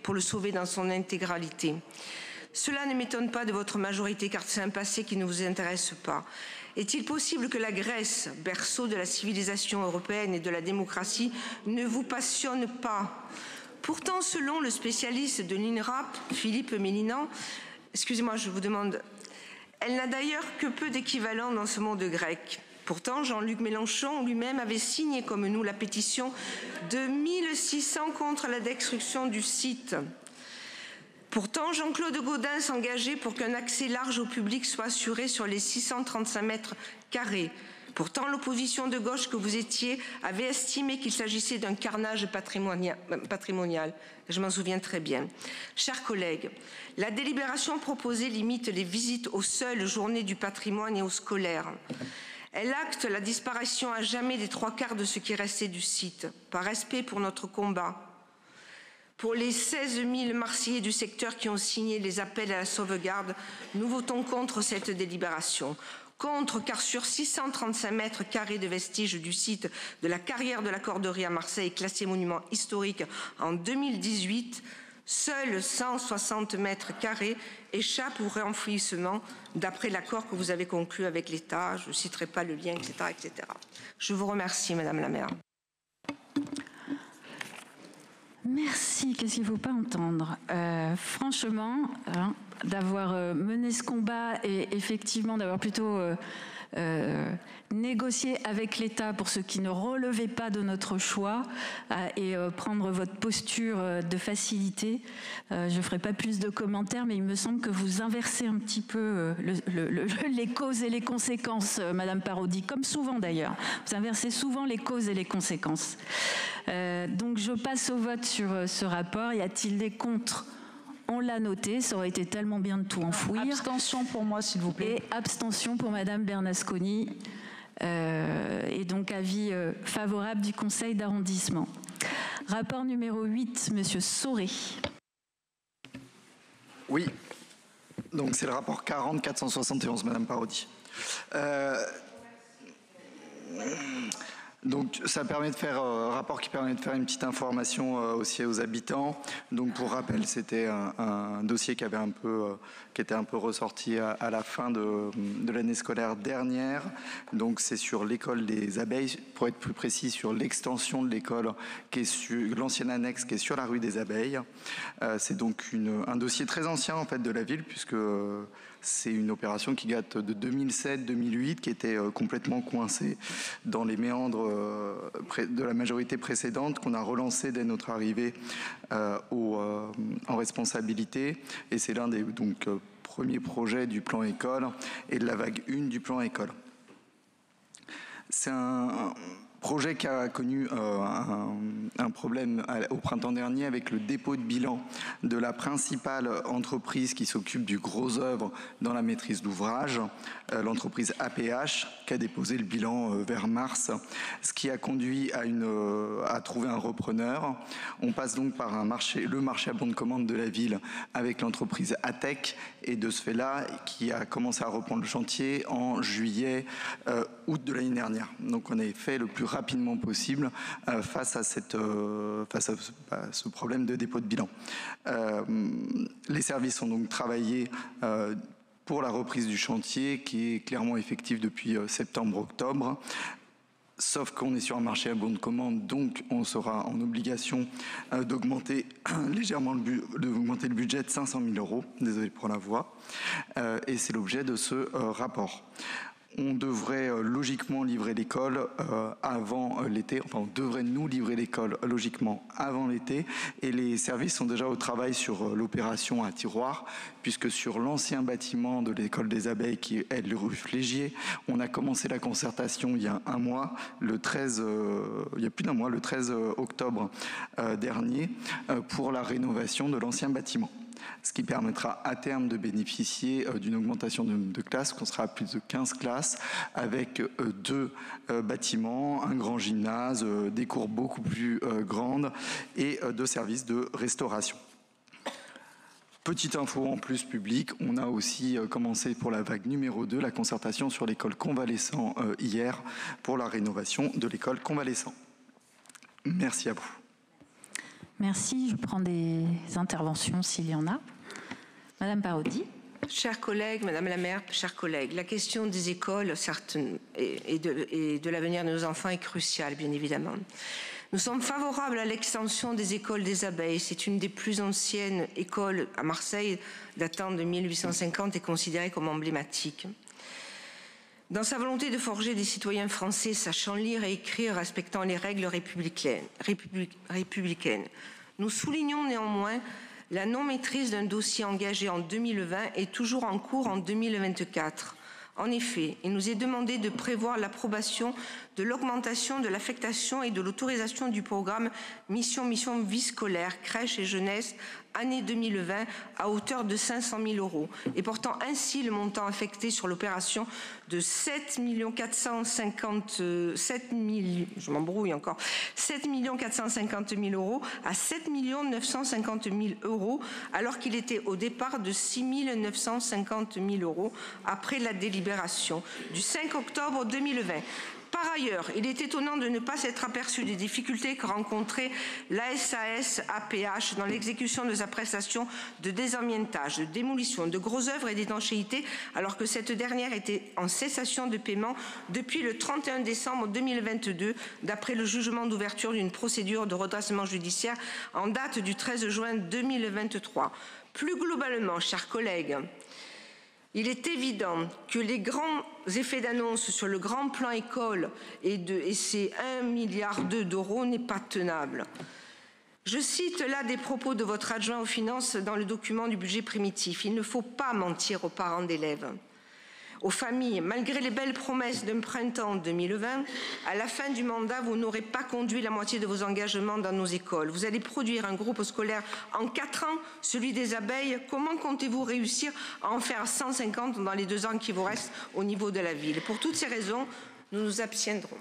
pour le sauver dans son intégralité? Cela ne m'étonne pas de votre majorité car c'est un passé qui ne vous intéresse pas. Est-il possible que la Grèce, berceau de la civilisation européenne et de la démocratie, ne vous passionne pas? Pourtant, selon le spécialiste de l'INRAP, Philippe Mélinan, excusez-moi, je vous demande, elle n'a d'ailleurs que peu d'équivalent dans ce monde grec. Pourtant, Jean-Luc Mélenchon lui-même avait signé comme nous la pétition de 1600 contre la destruction du site. Pourtant, Jean-Claude Gaudin s'engageait pour qu'un accès large au public soit assuré sur les 635 mètres carrés. Pourtant, l'opposition de gauche que vous étiez avait estimé qu'il s'agissait d'un carnage patrimonial. Je m'en souviens très bien. Chers collègues, la délibération proposée limite les visites aux seules journées du patrimoine et aux scolaires. Elle acte la disparition à jamais des trois quarts de ce qui restait du site, par respect pour notre combat, pour les 16 000 Marseillais du secteur qui ont signé les appels à la sauvegarde, nous votons contre cette délibération. Contre, car sur 635 mètres carrés de vestiges du site de la carrière de la Corderie à Marseille, classé monument historique en 2018, seuls 160 mètres carrés échappent au réenfouissement d'après l'accord que vous avez conclu avec l'État. Je ne citerai pas le lien, etc., etc. Je vous remercie, Madame la maire. Merci, qu'est-ce qu'il ne faut pas entendre? Euh, Franchement, hein, d'avoir euh, mené ce combat et effectivement d'avoir plutôt euh, négocié avec l'État pour ce qui ne relevait pas de notre choix et prendre votre posture de facilité. je ne ferai pas plus de commentaires, mais il me semble que vous inversez un petit peu les causes et les conséquences, Madame Parodi, comme souvent d'ailleurs. Vous inversez souvent les causes et les conséquences. Euh, donc je passe au vote sur euh, ce rapport. Y a-t-il des contre? On l'a noté, ça aurait été tellement bien de tout enfouir. Abstention pour moi, s'il vous plaît. Et abstention pour Madame Bernasconi. Euh, et donc avis favorable du Conseil d'arrondissement. Rapport numéro 8, Monsieur Sauré. Oui, donc c'est le rapport 40-471, Madame Parodi. Donc ça permet de faire un euh, rapport qui permet de faire une petite information euh, aussi aux habitants. Donc pour rappel, c'était un, dossier qui avait un peu euh, qui était un peu ressorti à, la fin de, l'année scolaire dernière. Donc c'est sur l'école des abeilles, pour être plus précis sur l'extension de l'école qui est l'ancienne annexe qui est sur la rue des abeilles. c'est donc un dossier très ancien en fait de la ville puisque c'est une opération qui date de 2007-2008, qui était euh, complètement coincée dans les méandres euh, de la majorité précédente, qu'on a relancé dès notre arrivée euh, en responsabilité. Et c'est l'un des donc, premiers projets du plan école et de la vague 1 du plan école. C'est un, Projet qui a connu euh, un, problème au printemps dernier avec le dépôt de bilan de la principale entreprise qui s'occupe du gros œuvre dans la maîtrise d'ouvrage, euh, l'entreprise APH, qui a déposé le bilan euh, vers mars, ce qui a conduit à, trouver un repreneur. On passe donc par le marché à bon de commande de la ville avec l'entreprise ATEC et de ce fait-là, qui a commencé à reprendre le chantier en juillet, août de l'année dernière. Donc on a fait le plus rapidement possible euh, face, à, cette, euh, face à, ce problème de dépôt de bilan. Euh, les services ont donc travaillé pour la reprise du chantier qui est clairement effectif depuis septembre-octobre sauf qu'on est sur un marché à bonne commande, donc on sera en obligation d'augmenter légèrement le, le budget de 500 000 euros. Désolé pour la voix. et c'est l'objet de ce rapport on devrait euh, logiquement livrer l'école euh, avant euh, l'été, enfin on devrait nous livrer l'école logiquement avant l'été, et les services sont déjà au travail sur l'opération à tiroir, puisque sur l'ancien bâtiment de l'école des abeilles qui est le rue Flégier, on a commencé la concertation il y a un mois, le 13, il y a plus d'un mois, le 13 octobre dernier, pour la rénovation de l'ancien bâtiment ce qui permettra à terme de bénéficier euh, d'une augmentation de, classes, qu'on sera à plus de 15 classes, avec euh, deux euh, bâtiments, un grand gymnase, des cours beaucoup plus grandes et deux services de restauration. Petite info en plus public, on a aussi commencé pour la vague numéro 2 la concertation sur l'école convalescent hier pour la rénovation de l'école convalescent. Merci à vous. Merci. Je prends des interventions s'il y en a. Madame Parodi. Chers collègues, Madame la maire, chers collègues, la question des écoles et, de, et de l'avenir de nos enfants est cruciale, bien évidemment. Nous sommes favorables à l'extension des écoles des abeilles. C'est une des plus anciennes écoles à Marseille, datant de 1850 et considérée comme emblématique. Dans sa volonté de forger des citoyens français sachant lire et écrire, respectant les règles républicaines, nous soulignons néanmoins la non-maîtrise d'un dossier engagé en 2020 et toujours en cours en 2024. En effet, il nous est demandé de prévoir l'approbation de l'augmentation de l'affectation et de l'autorisation du programme Mission Mission Vie scolaire, crèche et jeunesse année 2020 à hauteur de 500 000 euros et portant ainsi le montant affecté sur l'opération de 7 450 7 je m'embrouille encore 7 450 000 euros à 7 950 000 euros alors qu'il était au départ de 6 950 000 euros après la délibération du 5 octobre 2020. Par ailleurs, il est étonnant de ne pas s'être aperçu des difficultés que rencontrait l'ASAS APH dans l'exécution de sa prestation de désamiantage, de démolition, de gros œuvres et d'étanchéité, alors que cette dernière était en cessation de paiement depuis le 31 décembre 2022, d'après le jugement d'ouverture d'une procédure de redressement judiciaire en date du 13 juin 2023. Plus globalement, chers collègues, il est évident que les grands effets d'annonce sur le grand plan école et, de, et ces 1 milliard d'euros n'est pas tenable. Je cite là des propos de votre adjoint aux finances dans le document du budget primitif. Il ne faut pas mentir aux parents d'élèves aux familles, malgré les belles promesses d'un printemps 2020, à la fin du mandat, vous n'aurez pas conduit la moitié de vos engagements dans nos écoles. Vous allez produire un groupe scolaire en quatre ans, celui des abeilles. Comment comptez-vous réussir à en faire 150 dans les deux ans qui vous restent au niveau de la ville? Pour toutes ces raisons, nous nous abstiendrons.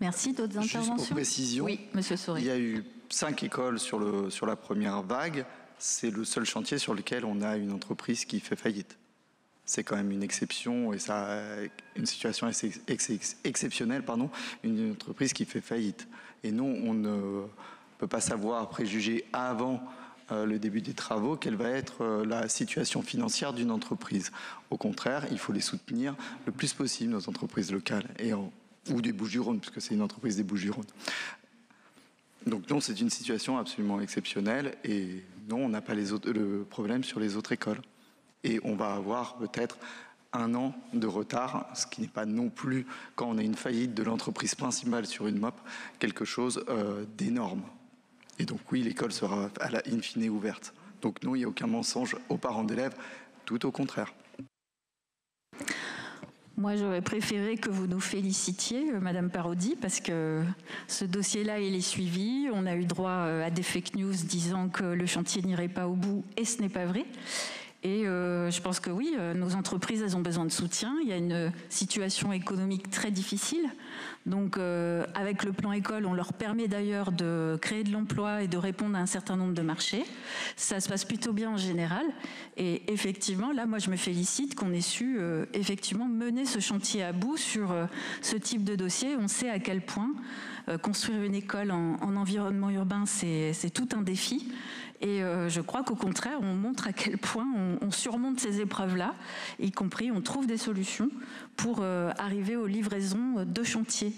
Merci. D'autres interventions Juste pour précision, oui, Monsieur Il y a eu cinq écoles sur, le, sur la première vague. C'est le seul chantier sur lequel on a une entreprise qui fait faillite c'est quand même une exception et ça, une situation exceptionnelle, pardon, une entreprise qui fait faillite. Et nous, on ne peut pas savoir préjuger avant euh, le début des travaux quelle va être euh, la situation financière d'une entreprise. Au contraire, il faut les soutenir le plus possible, nos entreprises locales et ou des Bouches-du-Rhône, puisque c'est une entreprise des Bouches-du-Rhône. Donc non, c'est une situation absolument exceptionnelle et non, on n'a pas le problème sur les autres écoles et on va avoir peut-être un an de retard, ce qui n'est pas non plus, quand on a une faillite de l'entreprise principale sur une MOP, quelque chose euh, d'énorme. Et donc oui, l'école sera à la in fine ouverte. Donc non, il n'y a aucun mensonge aux parents d'élèves, tout au contraire. Moi, j'aurais préféré que vous nous félicitiez, euh, Madame Parodi, parce que ce dossier-là, il est suivi. On a eu droit euh, à des fake news disant que le chantier n'irait pas au bout, et ce n'est pas vrai. Et euh, je pense que oui, euh, nos entreprises, elles ont besoin de soutien. Il y a une situation économique très difficile. Donc, euh, avec le plan école, on leur permet d'ailleurs de créer de l'emploi et de répondre à un certain nombre de marchés. Ça se passe plutôt bien en général. Et effectivement, là, moi, je me félicite qu'on ait su effectivement mener ce chantier à bout sur ce type de dossier. On sait à quel point construire une école en, en environnement urbain, c'est tout un défi. Et euh, je crois qu'au contraire, on montre à quel point on, surmonte ces épreuves-là, y compris on trouve des solutions pour euh, arriver aux livraisons de chantier.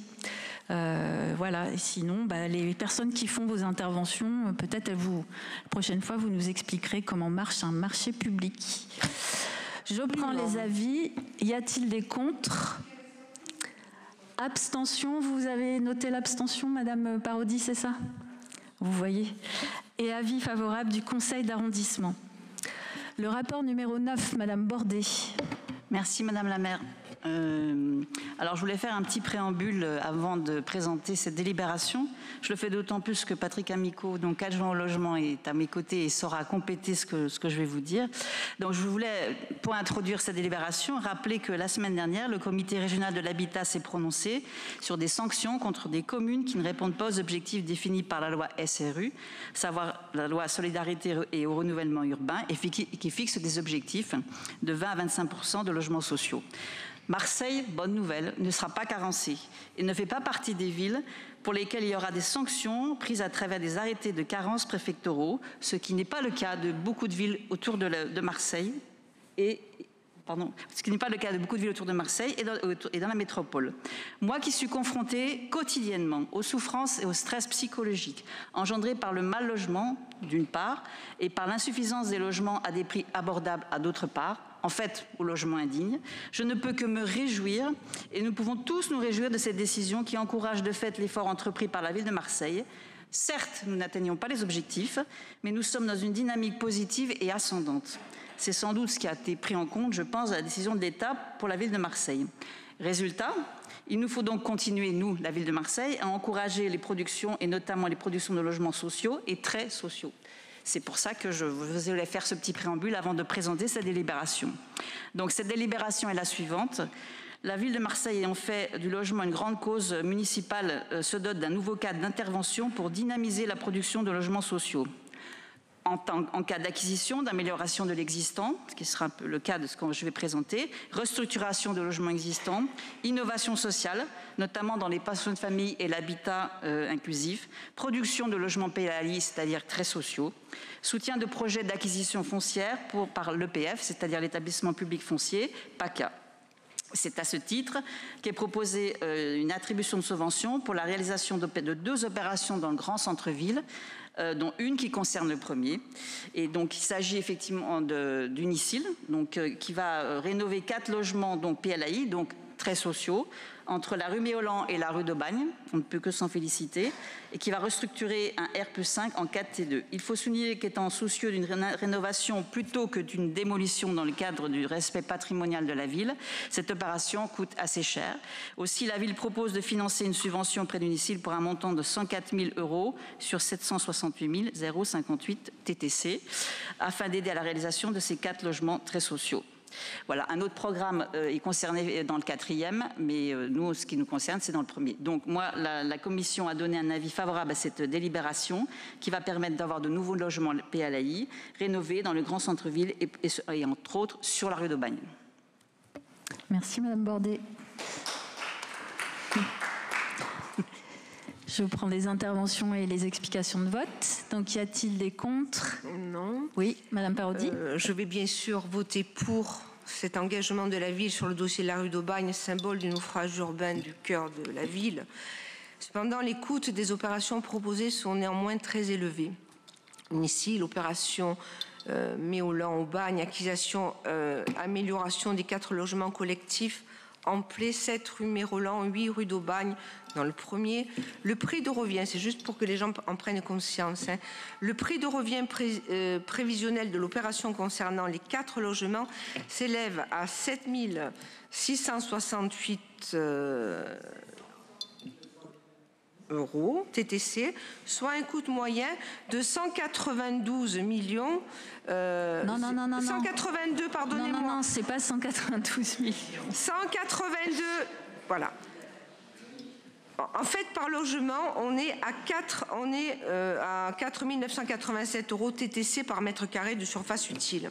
Euh, voilà. Et sinon, bah, les personnes qui font vos interventions, peut-être vous, la prochaine fois, vous nous expliquerez comment marche un marché public. Je prends les avis. Y a-t-il des contre Abstention, vous avez noté l'abstention, Madame Parodi, c'est ça? Vous voyez et avis favorable du conseil d'arrondissement. Le rapport numéro 9, Madame Bordet. Merci Madame la maire. Euh, alors je voulais faire un petit préambule euh, avant de présenter cette délibération. Je le fais d'autant plus que Patrick Amico, donc adjoint au logement, est à mes côtés et saura compléter ce que, je vais vous dire. Donc je voulais, pour introduire cette délibération, rappeler que la semaine dernière, le comité régional de l'habitat s'est prononcé sur des sanctions contre des communes qui ne répondent pas aux objectifs définis par la loi SRU, savoir la loi solidarité et au renouvellement urbain, et qui fixe des objectifs de 20 à 25% de logements sociaux. Marseille, bonne nouvelle, ne sera pas carencée et ne fait pas partie des villes pour lesquelles il y aura des sanctions prises à travers des arrêtés de carence préfectoraux, ce qui n'est pas le cas de beaucoup de villes autour de, Marseille et Pardon, ce qui n'est pas dans, la métropole. Moi qui suis confrontée quotidiennement aux souffrances et au stress psychologique engendrés par le mal logement, d'une part, et par l'insuffisance des logements à des prix abordables, à d'autre part, en fait au logement indigne. Je ne peux que me réjouir, et nous pouvons tous nous réjouir de cette décision qui encourage de fait l'effort entrepris par la ville de Marseille. Certes, nous n'atteignons pas les objectifs, mais nous sommes dans une dynamique positive et ascendante. C'est sans doute ce qui a été pris en compte, je pense, à la décision de l'État pour la ville de Marseille. Résultat, il nous faut donc continuer, nous, la ville de Marseille, à encourager les productions, et notamment les productions de logements sociaux et très sociaux. C'est pour ça que je voulais faire ce petit préambule avant de présenter cette délibération. Donc cette délibération est la suivante. La ville de Marseille ayant fait du logement une grande cause municipale euh, se dote d'un nouveau cadre d'intervention pour dynamiser la production de logements sociaux en, cas d'acquisition, d'amélioration de l'existant, ce qui sera le cas de ce que je vais présenter, restructuration de logements existants, innovation sociale, notamment dans les pensions de famille et l'habitat euh, inclusif, production de logements PLAI, c'est-à-dire très sociaux, soutien de projets d'acquisition foncière par l'EPF, c'est-à-dire l'établissement public foncier, PACA. C'est à ce titre qu'est proposée euh, une attribution de subvention pour la réalisation de deux opérations dans le grand centre-ville, dont une qui concerne le premier. Et donc, il s'agit effectivement d'une ICIL, donc, euh, qui va euh, rénover quatre logements, donc PLAI, donc très sociaux, entre la rue Méolan et la rue d'Aubagne, on ne peut que s'en féliciter, et qui va restructurer un R 5 en 4T2. Il faut souligner qu'étant soucieux d'une rénovation plutôt que d'une démolition dans le cadre du respect patrimonial de la ville, cette opération coûte assez cher. Aussi, la ville propose de financer une subvention près d'Unicil pour un montant de 104 000 euros sur 768 058 TTC, afin d'aider à la réalisation de ces quatre logements très sociaux. Voilà, un autre programme euh, est concerné dans le quatrième, mais euh, nous, ce qui nous concerne, c'est dans le premier. Donc moi, la, Commission a donné un avis favorable à cette délibération qui va permettre d'avoir de nouveaux logements PLAI rénovés dans le grand centre-ville et, entre autres sur la rue d'Aubagne. Merci Madame Bordet. Je prends les interventions et les explications de vote. Donc, y a-t-il des contre Non. Oui, Madame Parodi. Euh, je vais bien sûr voter pour cet engagement de la ville sur le dossier de la rue d'Aubagne, symbole du naufrage urbain du cœur de la ville. Cependant, les coûts des opérations proposées sont néanmoins très élevés. Ici, l'opération euh, Méolan-Aubagne, acquisition, euh, amélioration des quatre logements collectifs en plaie 7 rue Mérolan, 8 rue d'Aubagne, dans le premier. Le prix de revient, c'est juste pour que les gens en prennent conscience, hein. le prix de revient euh, prévisionnel de l'opération concernant les quatre logements s'élève à 7 668 euros TTC, soit un coût moyen de 192 millions. Euh, non, non, non, non. 182, pardonnez-moi. Non, non, non, c'est pas 192 millions. 182, voilà. En fait, par logement, on est à 4, on est euh, à 4 987 euros TTC par mètre carré de surface utile.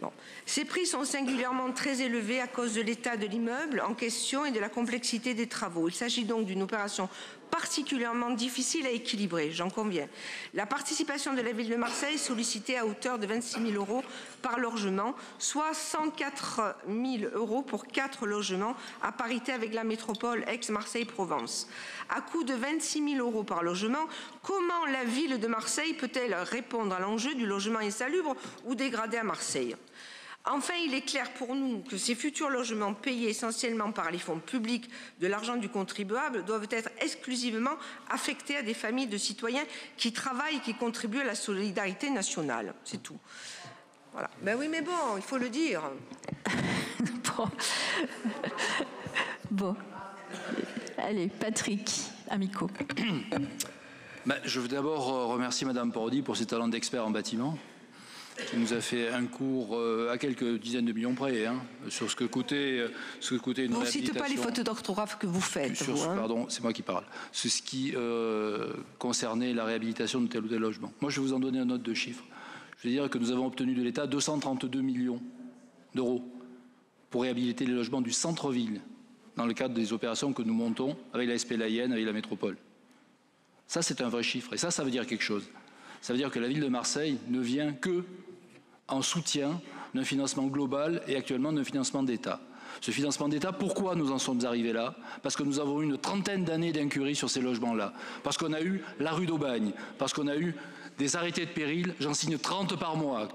Bon. Ces prix sont singulièrement très élevés à cause de l'état de l'immeuble en question et de la complexité des travaux. Il s'agit donc d'une opération particulièrement difficile à équilibrer, j'en conviens. La participation de la ville de Marseille sollicitée à hauteur de 26 000 euros par logement, soit 104 000 euros pour quatre logements à parité avec la métropole ex-Marseille-Provence. À coût de 26 000 euros par logement, comment la ville de Marseille peut-elle répondre à l'enjeu du logement insalubre ou dégradé à Marseille? Enfin, il est clair pour nous que ces futurs logements payés essentiellement par les fonds publics de l'argent du contribuable doivent être exclusivement affectés à des familles de citoyens qui travaillent et qui contribuent à la solidarité nationale. C'est tout. Voilà. Ben oui, mais bon, il faut le dire. bon. bon. Allez, Patrick, amico. Ben, je veux d'abord remercier Madame Porodi pour ses talents d'expert en bâtiment qui nous a fait un cours euh, à quelques dizaines de millions près hein, sur ce que coûtait, euh, ce que coûtait une On ne cite pas les fautes d'orthographe que vous faites. Hein. Pardon, c'est moi qui parle. Ce qui euh, concernait la réhabilitation de tel ou tel logement. Moi, je vais vous en donner un autre de chiffres. Je veux dire que nous avons obtenu de l'État 232 millions d'euros pour réhabiliter les logements du centre-ville dans le cadre des opérations que nous montons avec la SPLAIN, avec la métropole. Ça, c'est un vrai chiffre. Et ça, ça veut dire quelque chose. Ça veut dire que la ville de Marseille ne vient que en soutien d'un financement global et actuellement d'un financement d'État. Ce financement d'État, pourquoi nous en sommes arrivés là? Parce que nous avons eu une trentaine d'années d'incurie sur ces logements-là. Parce qu'on a eu la rue d'Aubagne. Parce qu'on a eu des arrêtés de péril. J'en signe 30 par mois.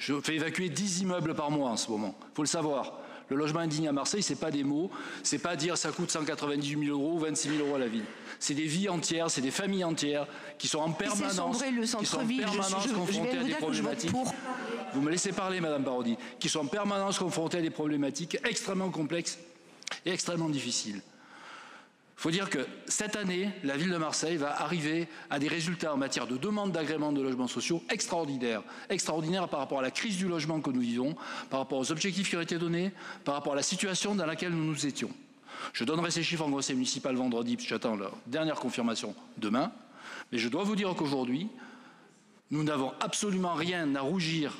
Je fais évacuer 10 immeubles par mois en ce moment. Il faut le savoir. Le logement indigne à Marseille, c'est pas des mots, c'est pas dire ça coûte 198 000 euros ou 26 000 euros à la ville. C'est des vies entières, c'est des familles entières qui sont en permanence, le qui sont en je, permanence confrontées à des problématiques. Pour... Vous me laissez parler, Madame Parodi, qui sont en permanence confrontées à des problématiques extrêmement complexes et extrêmement difficiles. Il faut dire que cette année, la ville de Marseille va arriver à des résultats en matière de demande d'agrément de logements sociaux extraordinaires. Extraordinaires par rapport à la crise du logement que nous vivons, par rapport aux objectifs qui ont été donnés, par rapport à la situation dans laquelle nous nous étions. Je donnerai ces chiffres en conseil municipal vendredi, puisque j'attends leur dernière confirmation demain. Mais je dois vous dire qu'aujourd'hui, nous n'avons absolument rien à rougir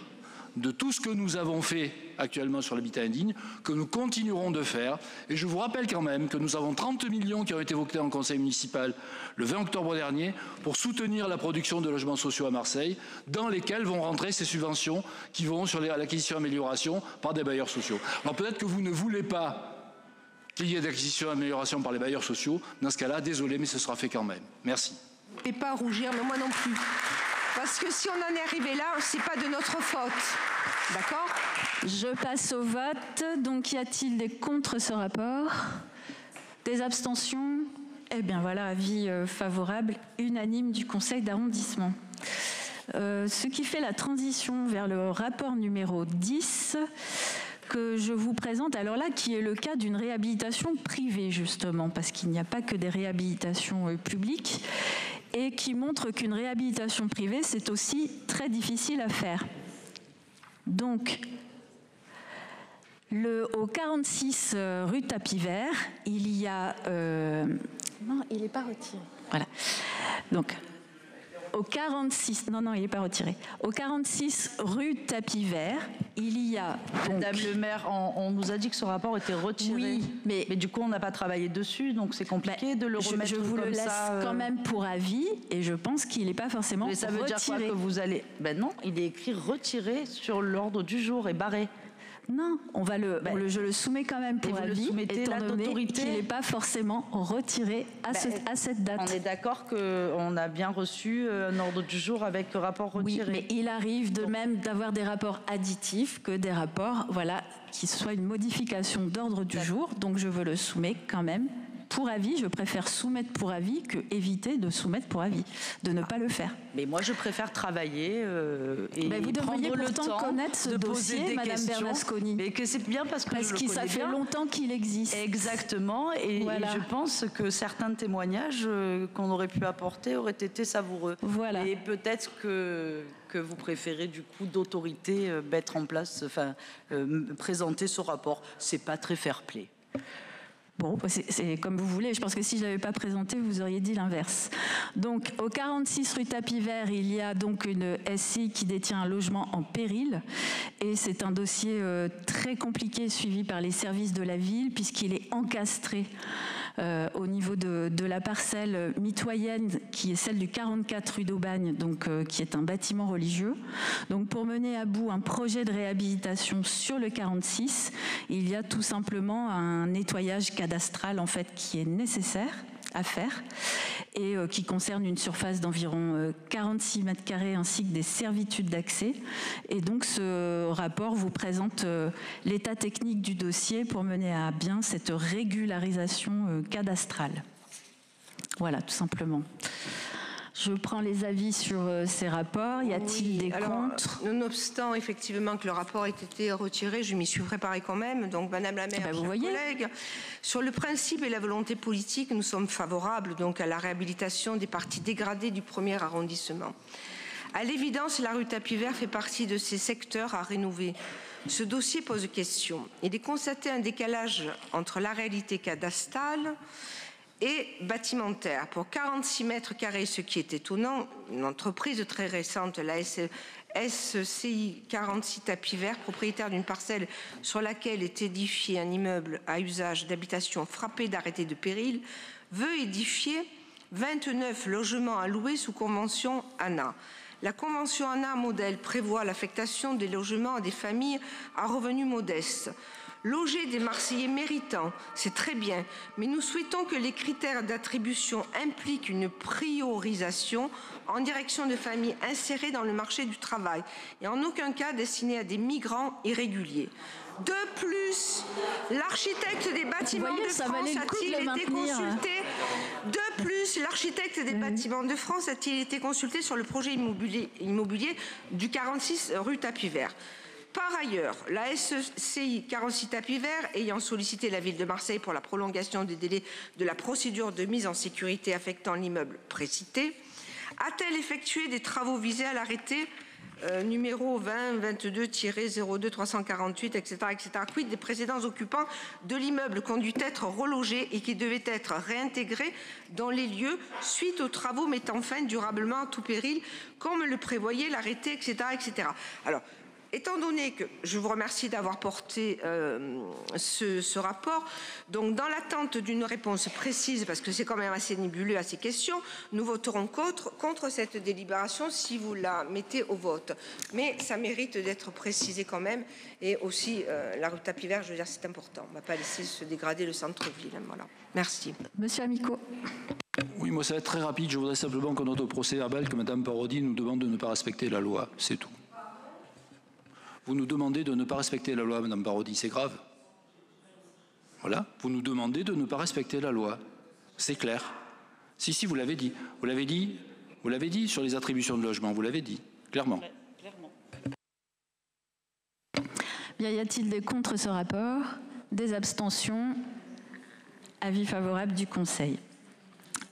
de tout ce que nous avons fait actuellement sur l'habitat indigne, que nous continuerons de faire. Et je vous rappelle quand même que nous avons 30 millions qui ont été votés en conseil municipal le 20 octobre dernier pour soutenir la production de logements sociaux à Marseille, dans lesquels vont rentrer ces subventions qui vont sur l'acquisition amélioration par des bailleurs sociaux. Alors peut-être que vous ne voulez pas qu'il y ait d'acquisition amélioration par les bailleurs sociaux. Dans ce cas-là, désolé, mais ce sera fait quand même. Merci. Et pas rougir, mais moi non plus. Parce que si on en est arrivé là, c'est pas de notre faute. D'accord? Je passe au vote. Donc, y a-t-il des contre ce rapport? Des abstentions? Eh bien, voilà, avis euh, favorable, unanime du conseil d'arrondissement. Euh, ce qui fait la transition vers le rapport numéro 10 que je vous présente, alors là, qui est le cas d'une réhabilitation privée, justement, parce qu'il n'y a pas que des réhabilitations euh, publiques et qui montre qu'une réhabilitation privée, c'est aussi très difficile à faire. Donc, le, au 46 euh, rue Tapis Vert, il y a... Euh, non, il n'est pas retiré. Voilà. Donc, au 46, non, non, il n'est pas retiré. Au 46 rue Tapis Vert, il y a. Madame le maire, on, nous a dit que ce rapport était retiré. Oui, mais, mais du coup, on n'a pas travaillé dessus, donc c'est compliqué de le remettre Je, je vous le laisse euh. quand même pour avis, et je pense qu'il n'est pas forcément mais ça veut retiré. dire quoi que vous allez Ben non, il est écrit retiré sur l'ordre du jour et barré. Non, on va le, on le, je le soumets quand même pour avis, étant donné qu'il n'est pas forcément retiré à, ce- à cette date. On est d'accord qu'on a bien reçu euh, un ordre du jour avec le rapport Oui, retiré. mais il arrive de même d'avoir des rapports additifs que des rapports, voilà, qui soient une modification d'ordre du jour. Donc je veux le soumettre quand même pour avis. Je préfère soumettre pour avis que éviter de soumettre pour avis, de ne pas le faire. Mais moi, je préfère travailler euh, et Mais vous devriez prendre le temps connaître ce de poser dossier, des Madame questions. Bernasconi. Mais que c'est bien parce que Parce je le que ça fait bien. longtemps qu'il existe. Exactement, et, Voilà. et je pense que certains témoignages euh, qu'on aurait pu apporter auraient été savoureux. Voilà. Et peut-être que, que vous préférez du coup d'autorité euh, mettre en place, enfin, euh, présenter ce rapport. C'est pas très fair-play. Bon, bah, c'est comme vous voulez. Je pense que si je l'avais pas présenté, vous auriez dit l'inverse. Donc, au 46 rue Tapis Vert, il y a donc une SI qui détient un logement en péril. Et c'est un dossier euh, très compliqué suivi par les services de la ville puisqu'il est encastré euh, au niveau de, la parcelle mitoyenne qui est celle du 44 rue d'Aubagne, donc euh, qui est un bâtiment religieux. Donc pour mener à bout un projet de réhabilitation sur le 46, il y a tout simplement un nettoyage cadastral en fait qui est nécessaire à faire et euh, qui concerne une surface d'environ euh, 46 mètres carrés ainsi que des servitudes d'accès. Et donc ce rapport vous présente euh, l'état technique du dossier pour mener à bien cette régularisation euh, cadastrale. Voilà, tout simplement. Je prends les avis sur euh, ces rapports. Y a-t-il Oui, des alors, contre Nonobstant effectivement que le rapport ait été retiré, je m'y suis préparée quand même. Donc, Madame la maire, ben, vous voyez. collègues, sur le principe et la volonté politique, nous sommes favorables donc à la réhabilitation des parties dégradées du premier arrondissement. À l'évidence, la rue Tapis Vert fait partie de ces secteurs à rénover. Ce dossier pose question. Il est constaté un décalage entre la réalité cadastrale et bâtimentaire. Pour 46 mètres carrés, ce qui est étonnant, une entreprise très récente, la SCI 46 Tapis Vert, propriétaire d'une parcelle sur laquelle est édifié un immeuble à usage d'habitation frappé d'arrêté de péril, veut édifier 29 logements à louer sous convention ANA. La convention ANA modèle prévoit l'affectation des logements à des familles à revenus modestes. Loger des Marseillais méritants, c'est très bien, mais nous souhaitons que les critères d'attribution impliquent une priorisation en direction de familles insérées dans le marché du travail et en aucun cas destinées à des migrants irréguliers. De plus, l'architecte des bâtiments de France a-t-il été consulté De plus, l'architecte des bâtiments de France a-t-il été consulté sur le projet immobilier, immobilier du 46 rue Tapis Vert? Par ailleurs, la SCI 46 Tapis Vert, ayant sollicité la ville de Marseille pour la prolongation des délais de la procédure de mise en sécurité affectant l'immeuble précité, a-t-elle effectué des travaux visés à l'arrêté euh, numéro 20 22-02 348, etc., etc., quid des précédents occupants de l'immeuble conduit être relogé et qui devait être réintégré dans les lieux suite aux travaux mettant fin durablement à tout péril, comme le prévoyait l'arrêté, etc., etc. Alors, Étant donné que je vous remercie d'avoir porté euh, ce, rapport, donc dans l'attente d'une réponse précise, parce que c'est quand même assez nébuleux à ces questions, nous voterons contre, contre cette délibération si vous la mettez au vote. Mais ça mérite d'être précisé quand même. Et aussi, euh, la rue Tapis Vert, je veux dire, c'est important. On ne va pas laisser se dégrader le centre-ville. Voilà. Merci. Monsieur Amico. Oui, moi ça va être très rapide. Je voudrais simplement qu'on note au procès verbal que Mme Parodi nous demande de ne pas respecter la loi. C'est tout. Vous nous demandez de ne pas respecter la loi, Madame Parodi, c'est grave. Voilà, vous nous demandez de ne pas respecter la loi. C'est clair. Si, si, vous l'avez dit. Vous l'avez dit, vous l'avez dit sur les attributions de logement, vous l'avez dit, clairement. Bien, y a-t-il des contre ce rapport Des abstentions? Avis favorable du Conseil.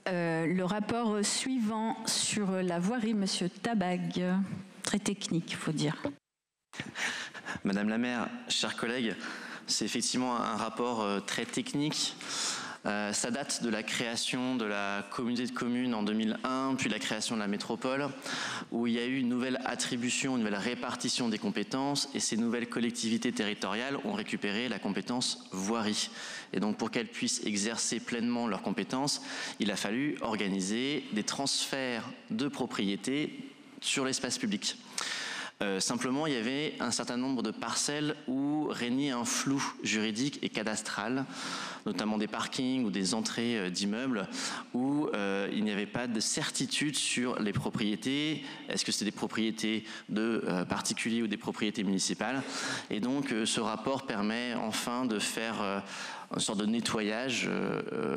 Euh, le rapport suivant sur la voirie, Monsieur Tabag, très technique, il faut dire. Madame la maire, chers collègues, c'est effectivement un rapport euh, très technique. Euh, ça date de la création de la communauté de communes en 2001, puis la création de la métropole, où il y a eu une nouvelle attribution, une nouvelle répartition des compétences, et ces nouvelles collectivités territoriales ont récupéré la compétence voirie. Et donc pour qu'elles puissent exercer pleinement leurs compétences, il a fallu organiser des transferts de propriété sur l'espace public. Euh, simplement, il y avait un certain nombre de parcelles où régnait un flou juridique et cadastral, notamment des parkings ou des entrées euh, d'immeubles, où euh, il n'y avait pas de certitude sur les propriétés. Est-ce que c'est des propriétés de particuliers ou des propriétés municipales? Et donc, ce rapport permet enfin de faire une sorte de nettoyage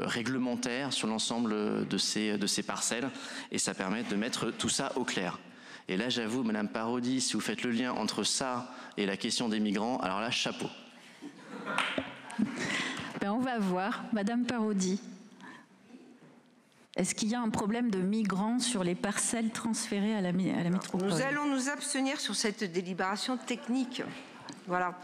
réglementaire sur l'ensemble de ces, de ces parcelles, et ça permet de mettre tout ça au clair. Et là, j'avoue, Madame Parodi, si vous faites le lien entre ça et la question des migrants, alors là, chapeau. Ben, on va voir, Madame Parodi. Est-ce qu'il y a un problème de migrants sur les parcelles transférées à la, à la métropole? Nous allons nous abstenir sur cette délibération technique. Voilà.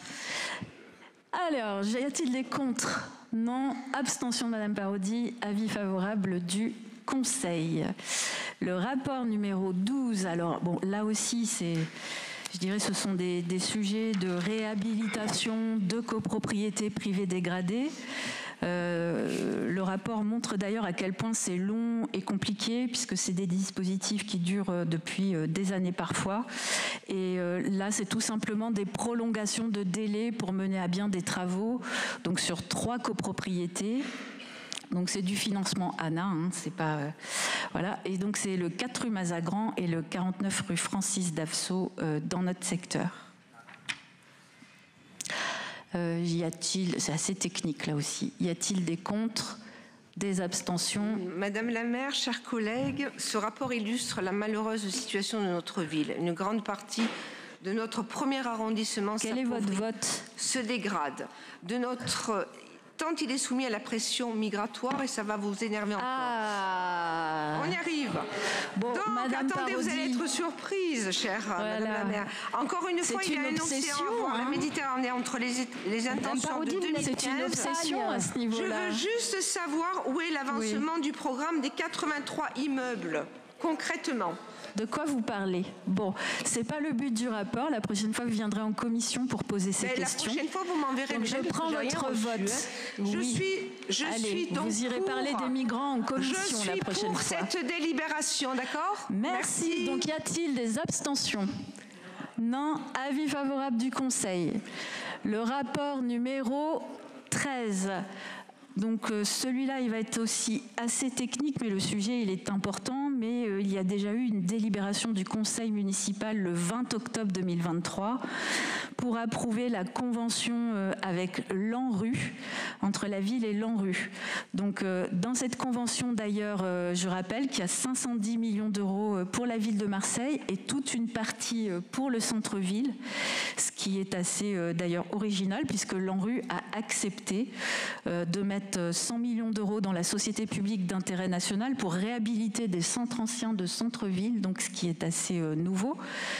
Alors, y a-t-il des contre? Non. Abstention de Madame Parodi. Avis favorable du Conseil. Le rapport numéro 12, alors bon, là aussi, c'est, je dirais, ce sont des, sujets de réhabilitation de copropriétés privées dégradées. Euh, le rapport montre d'ailleurs à quel point c'est long et compliqué, puisque c'est des dispositifs qui durent euh, depuis euh, des années parfois. Et là, c'est tout simplement des prolongations de délais pour mener à bien des travaux, donc sur trois copropriétés. Donc c'est du financement ANA, hein, c'est pas euh, voilà. Et donc c'est le 4 rue Mazagran et le 49 rue Francis Davso euh, dans notre secteur. Euh, y a-t-il, c'est assez technique là aussi. Y a-t-il des contre, des abstentions? Madame la maire, chers collègues, ce rapport illustre la malheureuse situation de notre ville. Une grande partie de notre premier arrondissement Quel est votre vote? se dégrade. De notre tant il est soumis à la pression migratoire et ça va vous énerver encore. Ah. On y arrive. Bon, Donc, Madame attendez, vous allez être surprise, chère Madame la maire. Encore une fois, il y a un océan hein. la Méditerranée entre les, les intentions de 2015. C'est une obsession à ce niveau-là. Je veux juste savoir où est l'avancement du programme des 83 immeubles, concrètement. De quoi vous parlez? Bon, c'est pas le but du rapport. La prochaine fois, vous viendrez en commission pour poser ces questions. La prochaine fois, vous m'enverrez. Je prends votre vote. Hein. Je suis, je Allez, suis donc vous irez parler des migrants en commission la prochaine fois. Je suis pour cette délibération, d'accord? Merci. Donc, y a-t-il des abstentions? Non. Avis favorable du Conseil. Le rapport numéro 13 donc euh, celui-là, il va être aussi assez technique, mais le sujet, il est important. Mais euh, il y a déjà eu une délibération du Conseil municipal le 20 octobre 2023 pour approuver la convention euh, avec l'ANRU, entre la ville et l'ANRU. Donc dans cette convention, d'ailleurs, je rappelle qu'il y a 510 millions d'euros pour la ville de Marseille et toute une partie pour le centre-ville, ce qui est assez d'ailleurs original puisque l'ANRU a accepté de mettre 100 millions d'euros dans la société publique d'intérêt national pour réhabiliter des centres anciens de centre-ville, donc ce qui est assez euh, nouveau.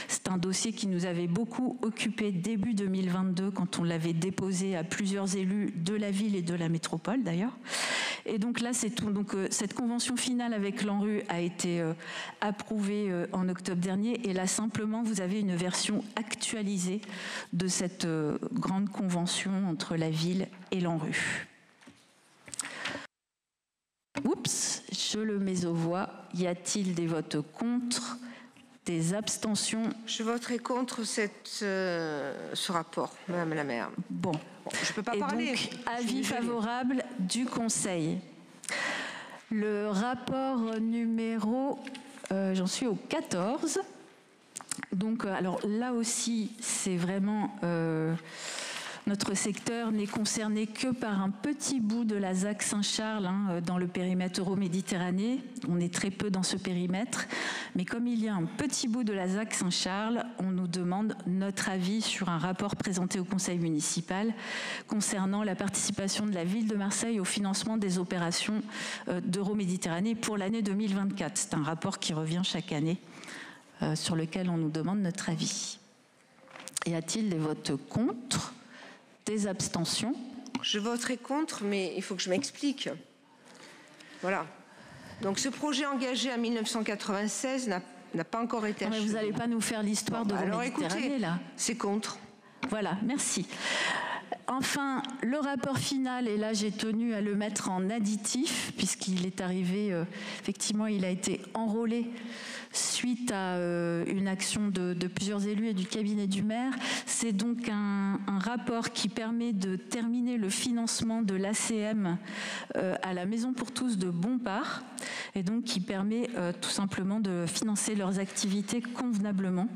C'est un dossier qui nous avait beaucoup occupé début 2022 quand on l'avait déposé à plusieurs élus de la ville et de la métropole d'ailleurs. Et donc là, c'est tout. Donc euh, cette convention finale avec l'ANRU a été euh, approuvée en octobre dernier. Et là, simplement, vous avez une version actualisée de cette grande convention entre la ville et l'ANRU. Oups, je le mets aux voix. Y a-t-il des votes contre Des abstentions? Je voterai contre cette, euh, ce rapport, Madame la maire. Bon. je ne peux pas parler. Donc, avis favorable du Conseil. Le rapport numéro, euh, j'en suis au 14. Donc, euh, alors là aussi, c'est vraiment notre secteur n'est concerné que par un petit bout de la ZAC Saint-Charles hein, euh, dans le périmètre euro-méditerranée. On est très peu dans ce périmètre. Mais comme il y a un petit bout de la ZAC Saint-Charles, on nous demande notre avis sur un rapport présenté au Conseil municipal concernant la participation de la ville de Marseille au financement des opérations euh, d'euro-méditerranée pour l'année 2024. C'est un rapport qui revient chaque année euh, sur lequel on nous demande notre avis. Y a-t-il des votes contre? Des abstentions Je voterai contre, mais il faut que je m'explique. Voilà. Donc ce projet engagé en 1996 n'a pas encore été achevé. vous n'allez pas nous faire l'histoire de alors écoutez, là. C'est contre. Voilà, merci. Enfin, le rapport final, et là j'ai tenu à le mettre en additif, puisqu'il est arrivé, euh, effectivement, il a été enrôlé suite à euh, une action de, plusieurs élus et du cabinet du maire. C'est donc un, rapport qui permet de terminer le financement de l'ACM euh, à la Maison pour tous de Bompard, et donc qui permet tout simplement de financer leurs activités convenablement.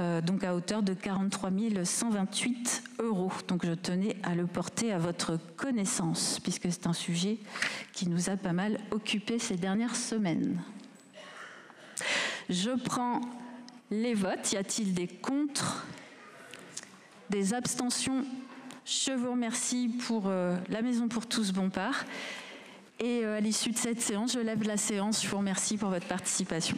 Euh, donc à hauteur de 43 128 euros. Donc je tenais à le porter à votre connaissance, puisque c'est un sujet qui nous a pas mal occupé ces dernières semaines. Je prends les votes. Y a-t-il des contre? Des abstentions? Je vous remercie pour euh, la Maison pour tous Bompard. Et euh, à l'issue de cette séance, je lève la séance. Je vous remercie pour votre participation.